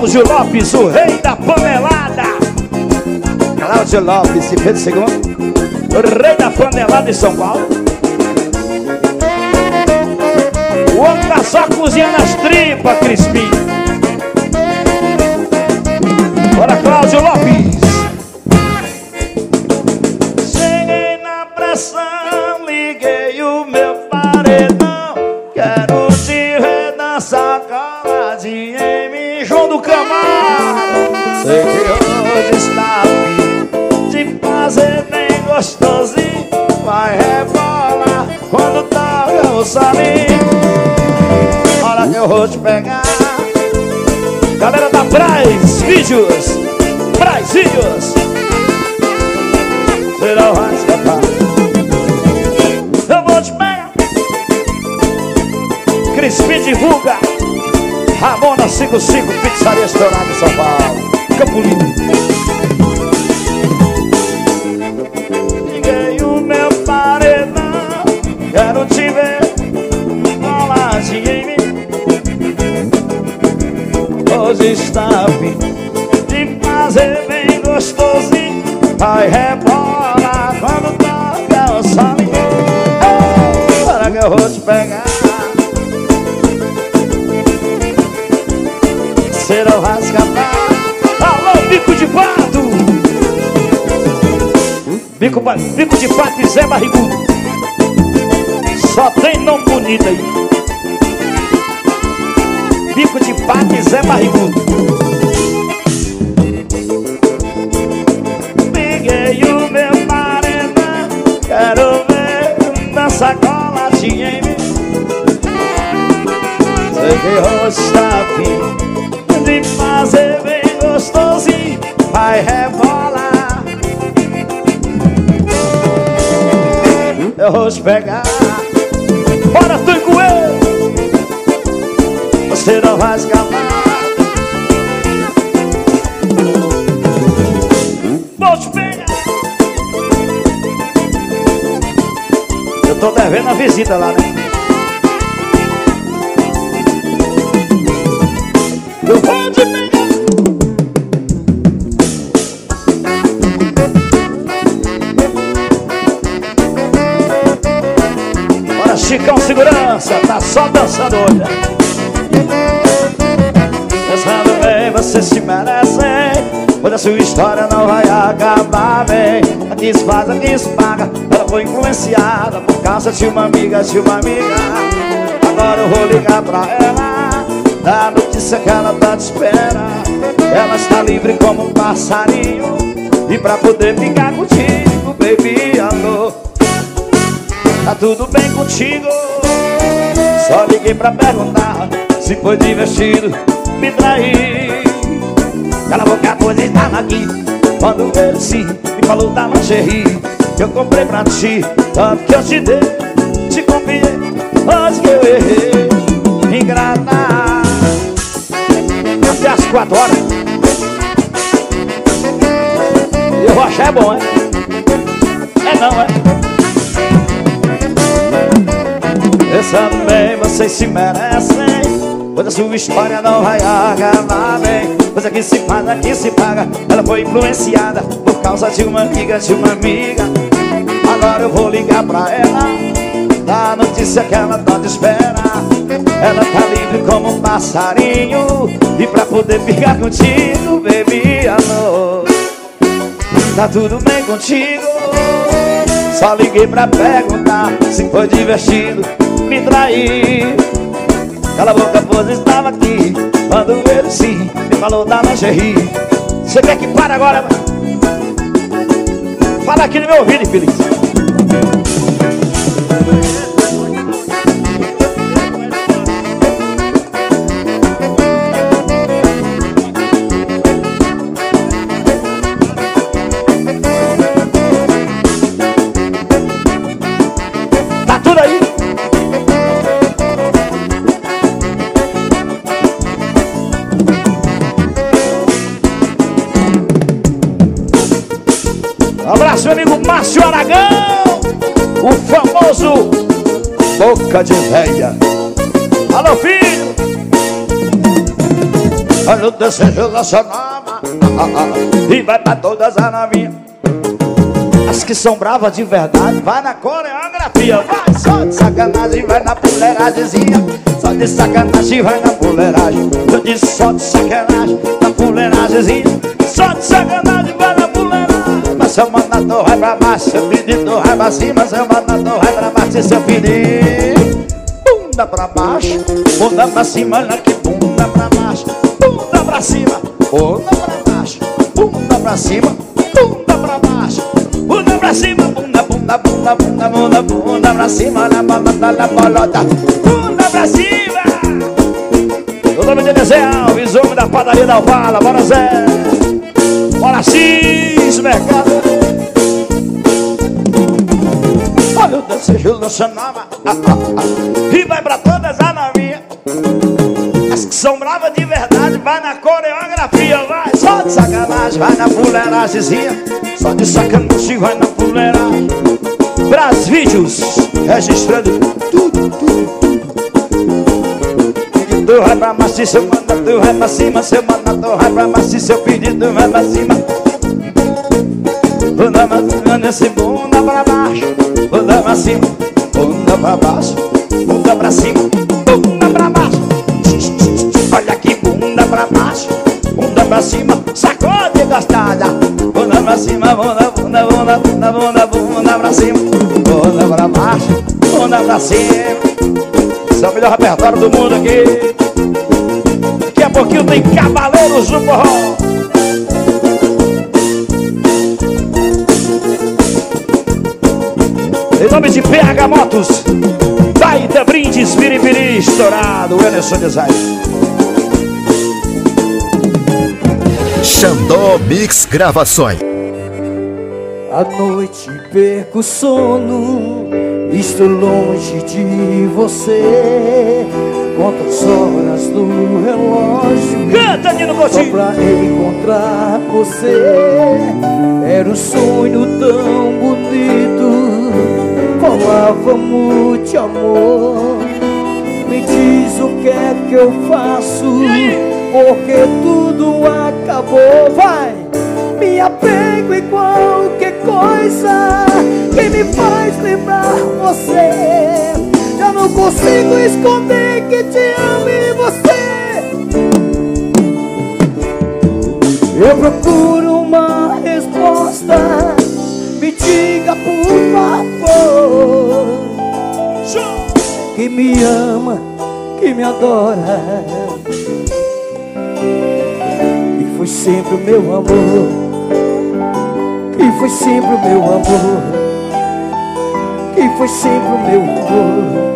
Cláudio Lopes, o rei da panelada. Cláudio Lopes, de Pedro II O rei da panelada em São Paulo. O homem tá só cozinhando as tripas, Crispim. Bora, Cláudio Lopes Ramona 55 Pizzaria Estourada São Paulo. Campo Lindo. O meu paredão Quero te ver Coladinho em mim. Hoje está fim De fazer bem gostosinho. Vai rebola Bico, bico de pato e Zé Barrigudo. Só tem nome bonito aí. Bico de pato e Zé Barrigudo pegar Bora, coelho Você não vai escapar. Vou te pegar Eu tô devendo a visita lá, né? Eu vou te pegar sua história não vai acabar bem Aqui se faz, aqui se paga Ela foi influenciada por causa de uma amiga, de uma amiga Agora eu vou ligar pra ela Dar notícia que ela tá te espera Ela está livre como um passarinho E pra poder ficar contigo, baby, alô Tá tudo bem contigo? Só liguei pra perguntar se foi divertido me trair. Cala a boca, pois ele tá na aqui. Quando ele se me falou da lingerie Que eu comprei pra ti Tanto que eu te dei, te confiei Hoje que eu errei. Ingrata Eu te às quatro horas. E eu rocha é bom, hein? É não, é? Eu bem, vocês se merecem Pois a sua história não vai acabar bem. Pois aqui se faz, aqui se paga. Ela foi influenciada por causa de uma amiga, de uma amiga. Agora eu vou ligar pra ela. Dar a notícia que ela pode esperar Ela tá livre como um passarinho. E pra poder ficar contigo, baby, amor. Tá tudo bem contigo? Só liguei pra perguntar Se foi divertido me trair. Cala a boca, pois estava aqui Quando ele sim me falou da lingerie Você quer que para agora? Fala aqui no meu ouvido, infeliz Márcio Aragão, o famoso Boca de Véia. Alô, filho! Olha o desejo da sua nova E vai pra todas as novinhas. As que são bravas de verdade Vai na coreografia. Vai só de sacanagem Vai na puleiragemzinha Só de sacanagem Vai na puleiragem Eu disse só de sacanagem Na puleiragemzinha Só de sacanagem seu mandato vai pra baixo, seu pedido vai pra cima, seu mandato vai pra baixo, seu pedido. Bunda pra baixo, bunda pra cima, olha que bunda pra baixo, bunda pra cima, bunda pra baixo, bunda pra cima, bunda pra baixo, bunda pra cima, bunda, bunda, bunda, bunda, bunda, bunda pra cima, olha a bolota, olha a bolota, bunda pra cima. O nome dele é Zé Alves, homem da padaria da Alvala, bora Zé. Bora X, mercado Olha o desejo lança nova. E vai pra todas as novinhas. As que são bravas de verdade Vai na coreografia, vai. Só de sacanagem, vai na fuleiragemzinha. Só de sacanagem, vai na fuleiragem. Bras Vídeos Registrando tudo, tudo, tudo. Tu vai pra macio, seu mandato vai pra cima Seu mandato vai pra macio, seu pedido vai pra cima Bunda pra nesse bunda pra baixo. Bunda pra cima, bunda pra baixo. Bunda pra cima, bunda pra baixo. Olha que bunda pra baixo. Bunda pra cima, sacode gostada Bunda pra cima, bunda, bunda, bunda, bunda, bunda, bunda pra cima. Bunda pra baixo, bunda pra cima. Esse é o melhor repertório do mundo aqui. Daqui a pouquinho tem Cavaleiros do Forró nome de PH Motos, Baita Brindes, Piripiri, estourado, Anderson Design. Xandó Mix Gravações. À noite perco sono, estou longe de você. Conto as horas do relógio. Canta, Nino Coutinho! Só pra encontrar você. Era um sonho tão bonito falávamos de amor. Me diz o que é que eu faço Porque tudo acabou. Vai! Me apego em qualquer coisa Que me faz lembrar você. Já não consigo esconder que te amo em você. Eu procuro uma Que me ama, que me adora. E foi sempre o meu amor Que foi sempre o meu amor Que foi sempre o meu amor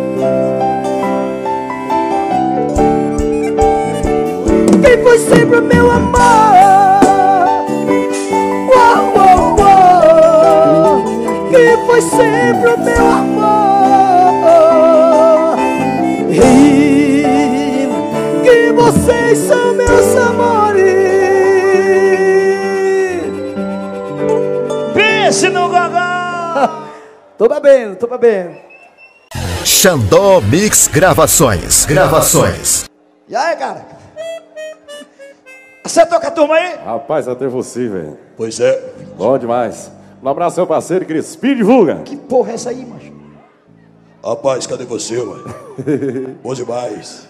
bebendo, tô bebendo. Xandó Mix Gravações. Gravações. E aí, cara? Você toca a turma aí? Rapaz, até você, velho. Pois é. Bom demais. Um abraço, meu parceiro Crispim Divulga. Que porra é essa aí, macho? Rapaz, cadê você, mano? Bom demais.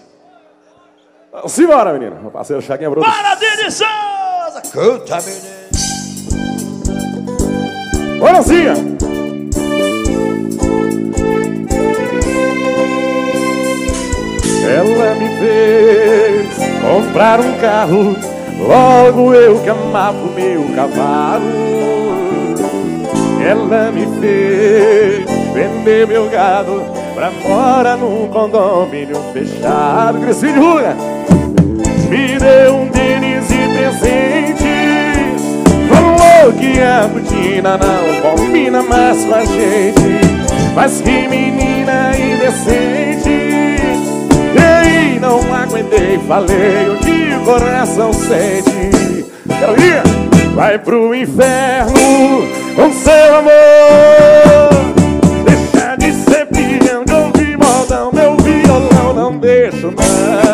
Simbora, menino. Meu parceiro Chaguinha Bruno. Para, Dini Souza! Canta, menino. Olha assim, Ela me fez comprar um carro Logo eu que amava o meu cavalo. Ela me fez vender meu gado Pra morar num condomínio fechado. Cresci Ruga! Me deu um tênis de presente Falou que a botina não combina mais com a gente. Mas que menina indecente não aguentei, falei o que o coração sente ir! Vai pro inferno com seu amor Deixa de ser pião, de modão Meu violão não deixo não,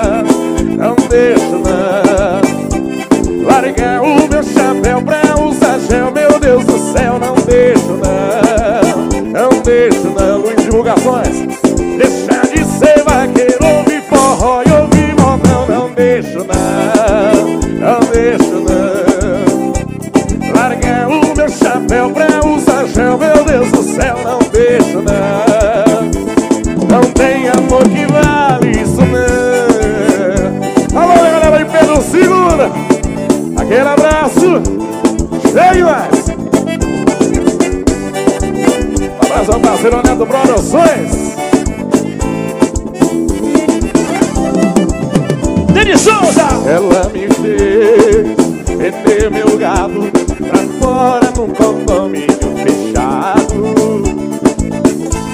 parceiro Neto Produções Dini Souza! Ela me fez vender meu gado Pra fora num condomínio fechado.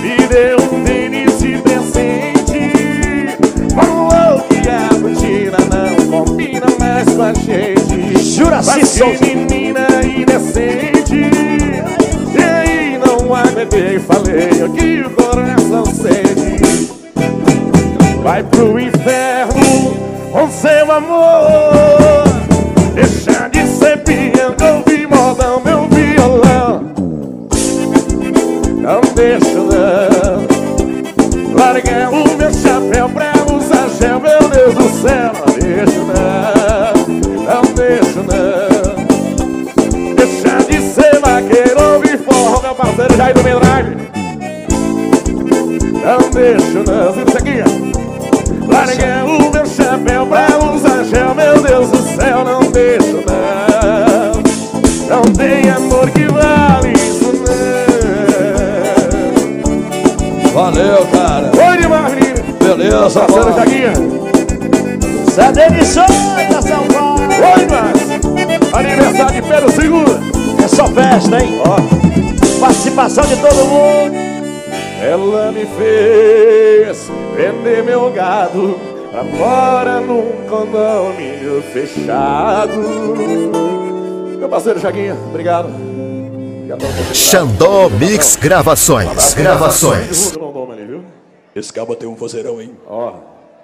Me deu um tênis de presente. Falou que a rotina não combina mais com a gente. Souza! menina indecente aguentei e falei o que o coração sente Vai pro inferno com seu amor Ó Participação de todo mundo! Ela me fez vender meu gado Pra fora num condomínio fechado Meu parceiro Jaguinha, obrigado. Xandó Mix Gravações. Gravações. Esse cabo tem um vozeirão, hein? Ó,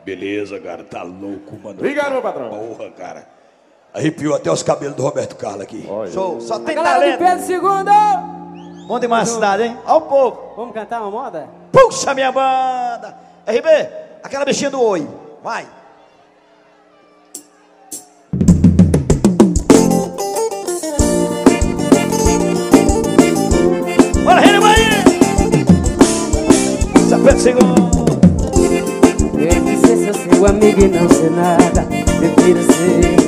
Beleza, cara. Tá louco, mano. obrigado, meu patrão Porra, cara. Arrepiou até os cabelos do Roberto Carlos aqui. Olha. Show, só tem Galera de talento! Pedro Segundo! Bom demais a cidade, hein? Olha o povo! Vamos cantar uma moda? Puxa minha banda! RB, aquela bichinha do oi. Vai! Bora, Renan Bahia! Sapete segundo! Eu quis ser seu amigo e não ser nada Prefiro ser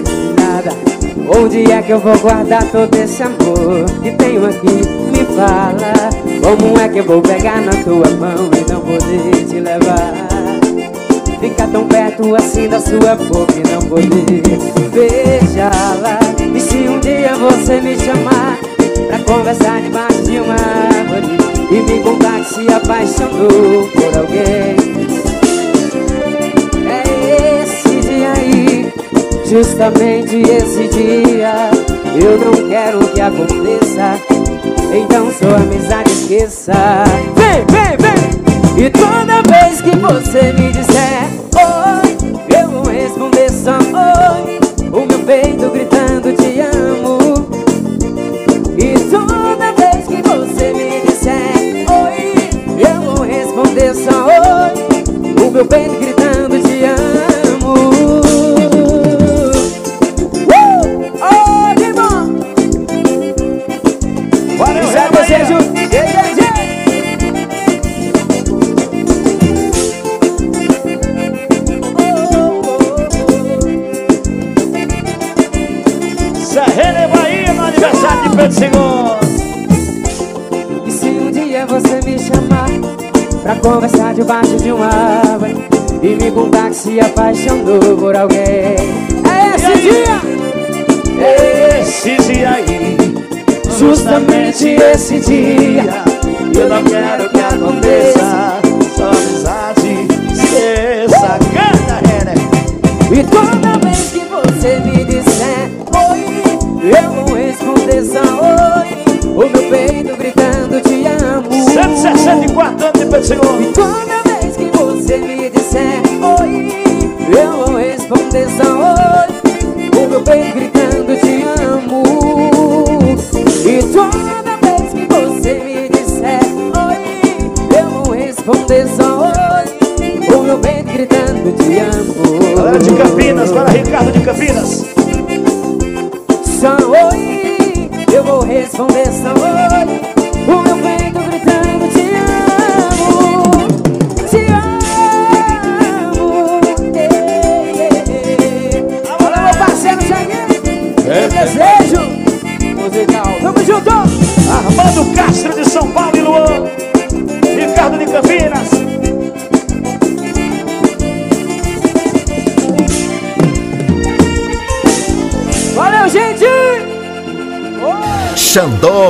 Onde é que eu vou guardar todo esse amor que tenho aqui? Me fala Como é que eu vou pegar na tua mão e não poder te levar? Ficar tão perto assim da sua boca e não poder beijá-la E se um dia você me chamar Pra conversar debaixo de uma árvore E me contar que se apaixonou por alguém justamente esse dia. Eu não quero que aconteça, então sua amizade esqueça. Vem, vem, vem! E toda vez que você me disser oi Eu vou responder só oi O meu peito gritando te amo E toda vez que você me disser oi Eu vou responder só oi O meu peito gritando conversar debaixo de uma árvore E me contar que se apaixonou por alguém É esse dia! Esse dia aí, Justamente esse dia eu não quero que aconteça. Só amizade, esqueça. Canta, René. E toda 164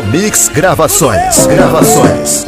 Mix Gravações. Gravações.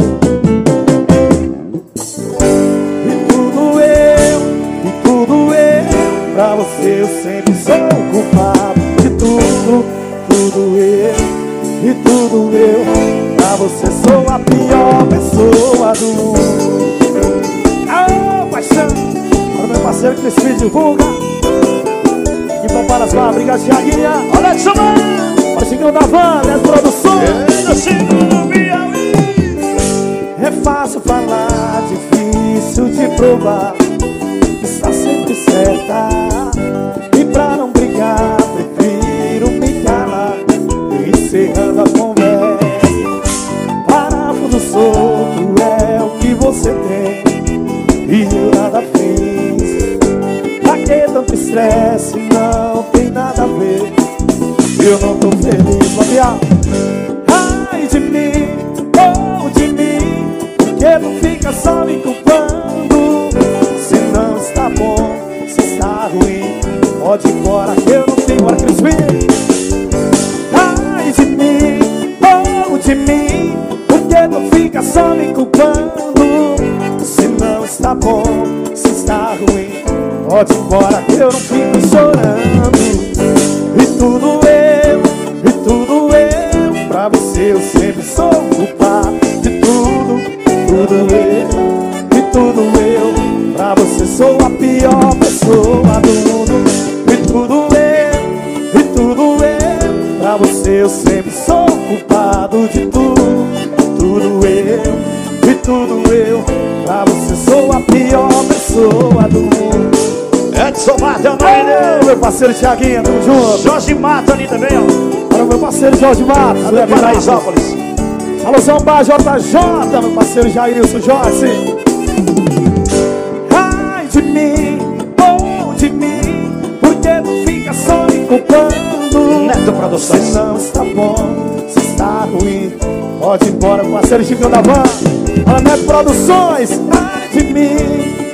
Parceiro Thiaguinho, tamo junto Jorge Mata ali também, ó. Para o meu parceiro Jorge Matos, Alô, Leve Paraisópolis. Alôzão Bar JJ, meu parceiro Jairilson Jorge. Ai de mim, oh de mim, porque não fica só me culpando. Neto Se Produções. não está bom, se está ruim, pode ir embora, parceiro Chico da Van. Fala Neto Produções, ai de mim.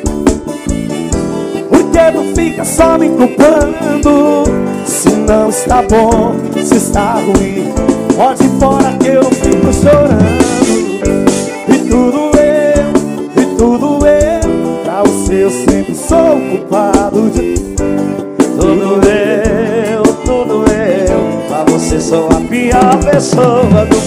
Não fica só me culpando Se não está bom, se está ruim Pode ir embora que eu fico chorando E tudo eu, e tudo eu Pra você eu sempre sou culpado de Tudo eu, tudo eu. Pra você sou a pior pessoa do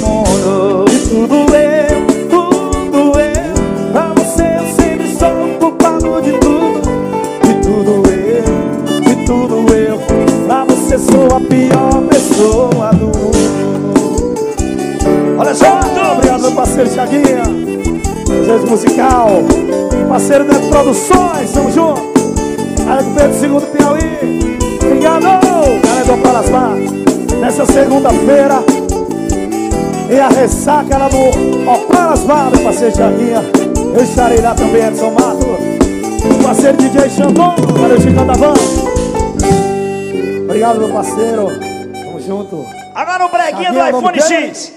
Produções, tamo junto. Cara do Pedro Segundo Piauí. Obrigado, cara do Palasmar. Nessa segunda-feira. E a ressaca lá no Opalas Bar, meu parceiro Jaguinha. Eu estarei lá também, Edson Mato. O parceiro DJ Xandão, valeu Chicão da Van. Obrigado, meu parceiro. Tamo junto. Agora o breguinha do iPhone? X.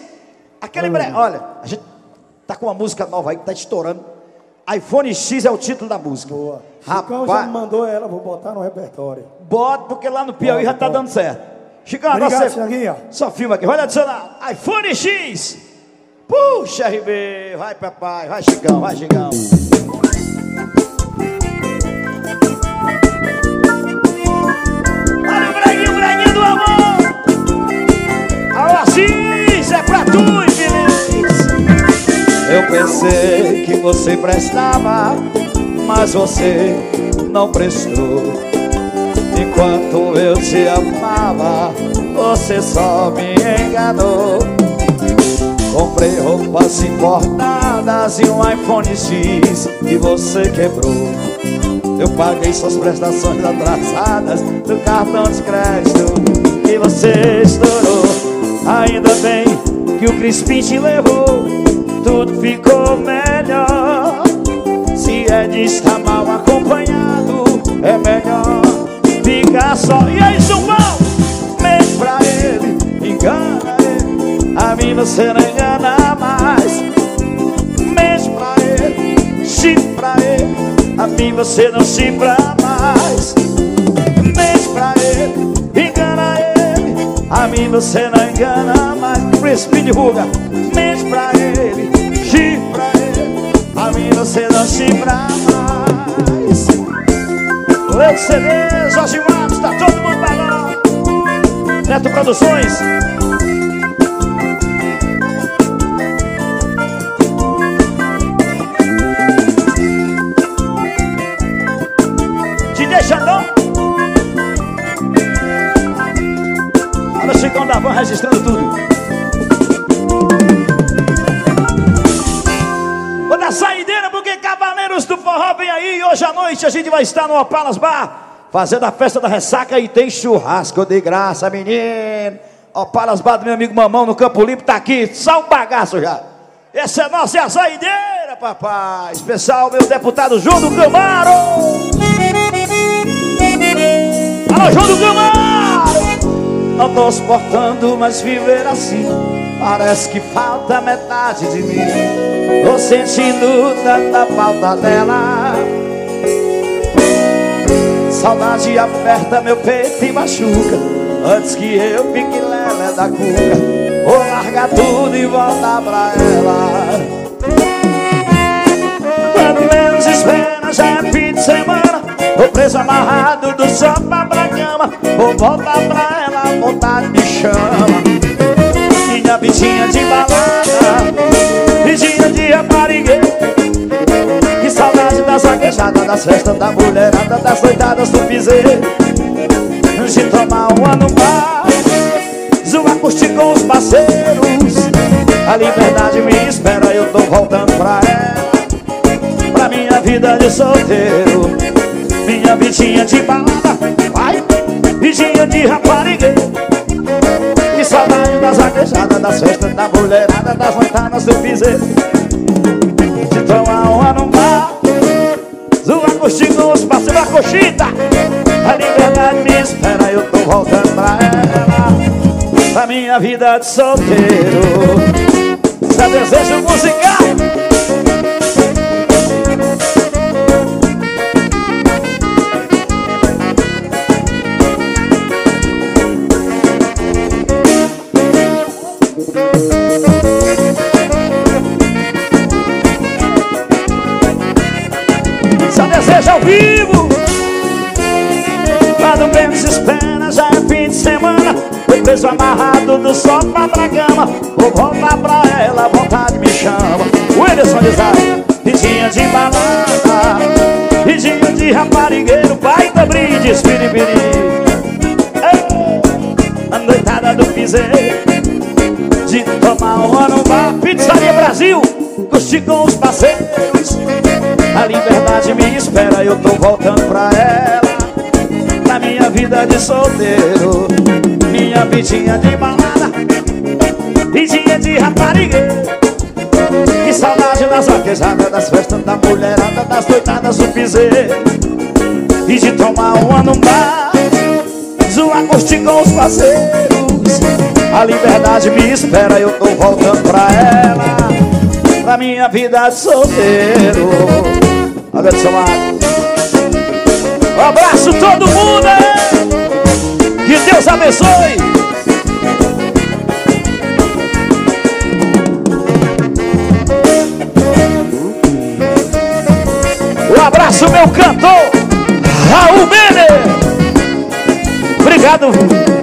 Aquele bregue. Olha, a gente tá com uma música nova aí que tá estourando. iPhone X é o título da música. Boa. Chicão já Rapaz, me mandou ela, vou botar no repertório. bota porque lá no Piauí já tá dando certo. Chicão, Obrigado, você... Thiaguinho. Só filma aqui, vai adicionar. iPhone X. Puxa, RB. Vai, papai. Vai, Chicão, vai, Chicão. Eu pensei que você prestava, mas você não prestou. Enquanto eu te amava, você só me enganou. Comprei roupas importadas e um iPhone X e você quebrou. Eu paguei suas prestações atrasadas do cartão de crédito e você estourou. Ainda bem que o Crispim te levou, tudo ficou melhor. Se é de estar mal acompanhado, é melhor ficar só. E aí, São Paulo? Mente pra ele, engana ele. A mim você não engana mais. Mente pra ele, chifre pra ele. A mim você não chifra mais. Mente pra ele, engana ele. A mim você não engana mais. Príncipe de ruga, mente ele, pra ele. A mim você não chifra mais. Leo CD, Jorge Matos, tá todo mundo falando. Neto Produções. DJ Xandão. Olha o Chicão da Van registrando tudo. Noite a gente vai estar no Opalas Bar fazendo a festa da ressaca e tem churrasco de graça, menino. Opalas Bar do meu amigo Mamão no Campo Limpo tá aqui, só um bagaço já. Essa é nossa é a saideira, papai. Especial meu deputado João do Camaro. Alô, João do Camaro. Não tô suportando mais viver assim. Parece que falta metade de mim. Tô sentindo tanta falta dela. Saudade aperta meu peito e machuca. Antes que eu fique lelé da cuca. Vou largar tudo e voltar pra ela. Quando menos espera, já é fim de semana. Tô preso amarrado do sofá pra cama. Vou voltar pra ela, vontade me chama. Minha bichinha de saudade das festas da mulherada, das noitadas do piseiro. De tomar uma no bar, zoar, curtir com os parceiros. A liberdade me espera, eu tô voltando pra ela. Pra minha vida de solteiro. Minha bichinha de balada, vai, bichinha de raparigueiro. Que saudade das vaquejadas, das festas da mulherada, das noitadas do piseiro. Coxita. A liberdade me espera, eu tô voltando pra ela. Pra minha vida de solteiro. Seu desejo musical eu tô voltando pra ela Na minha vida de solteiro Minha vidinha de balada Vidinha de rapariga Que saudade das vaquejadas, das festas da mulherada Das doidadas do piseiro E de tomar uma no bar Zoar, curtir com os parceiros A liberdade me espera, eu tô voltando pra ela pra minha vida de solteiro. Olha do seu. Um abraço todo mundo? Que Deus abençoe. Um abraço, meu cantor, Raul Mene. Obrigado.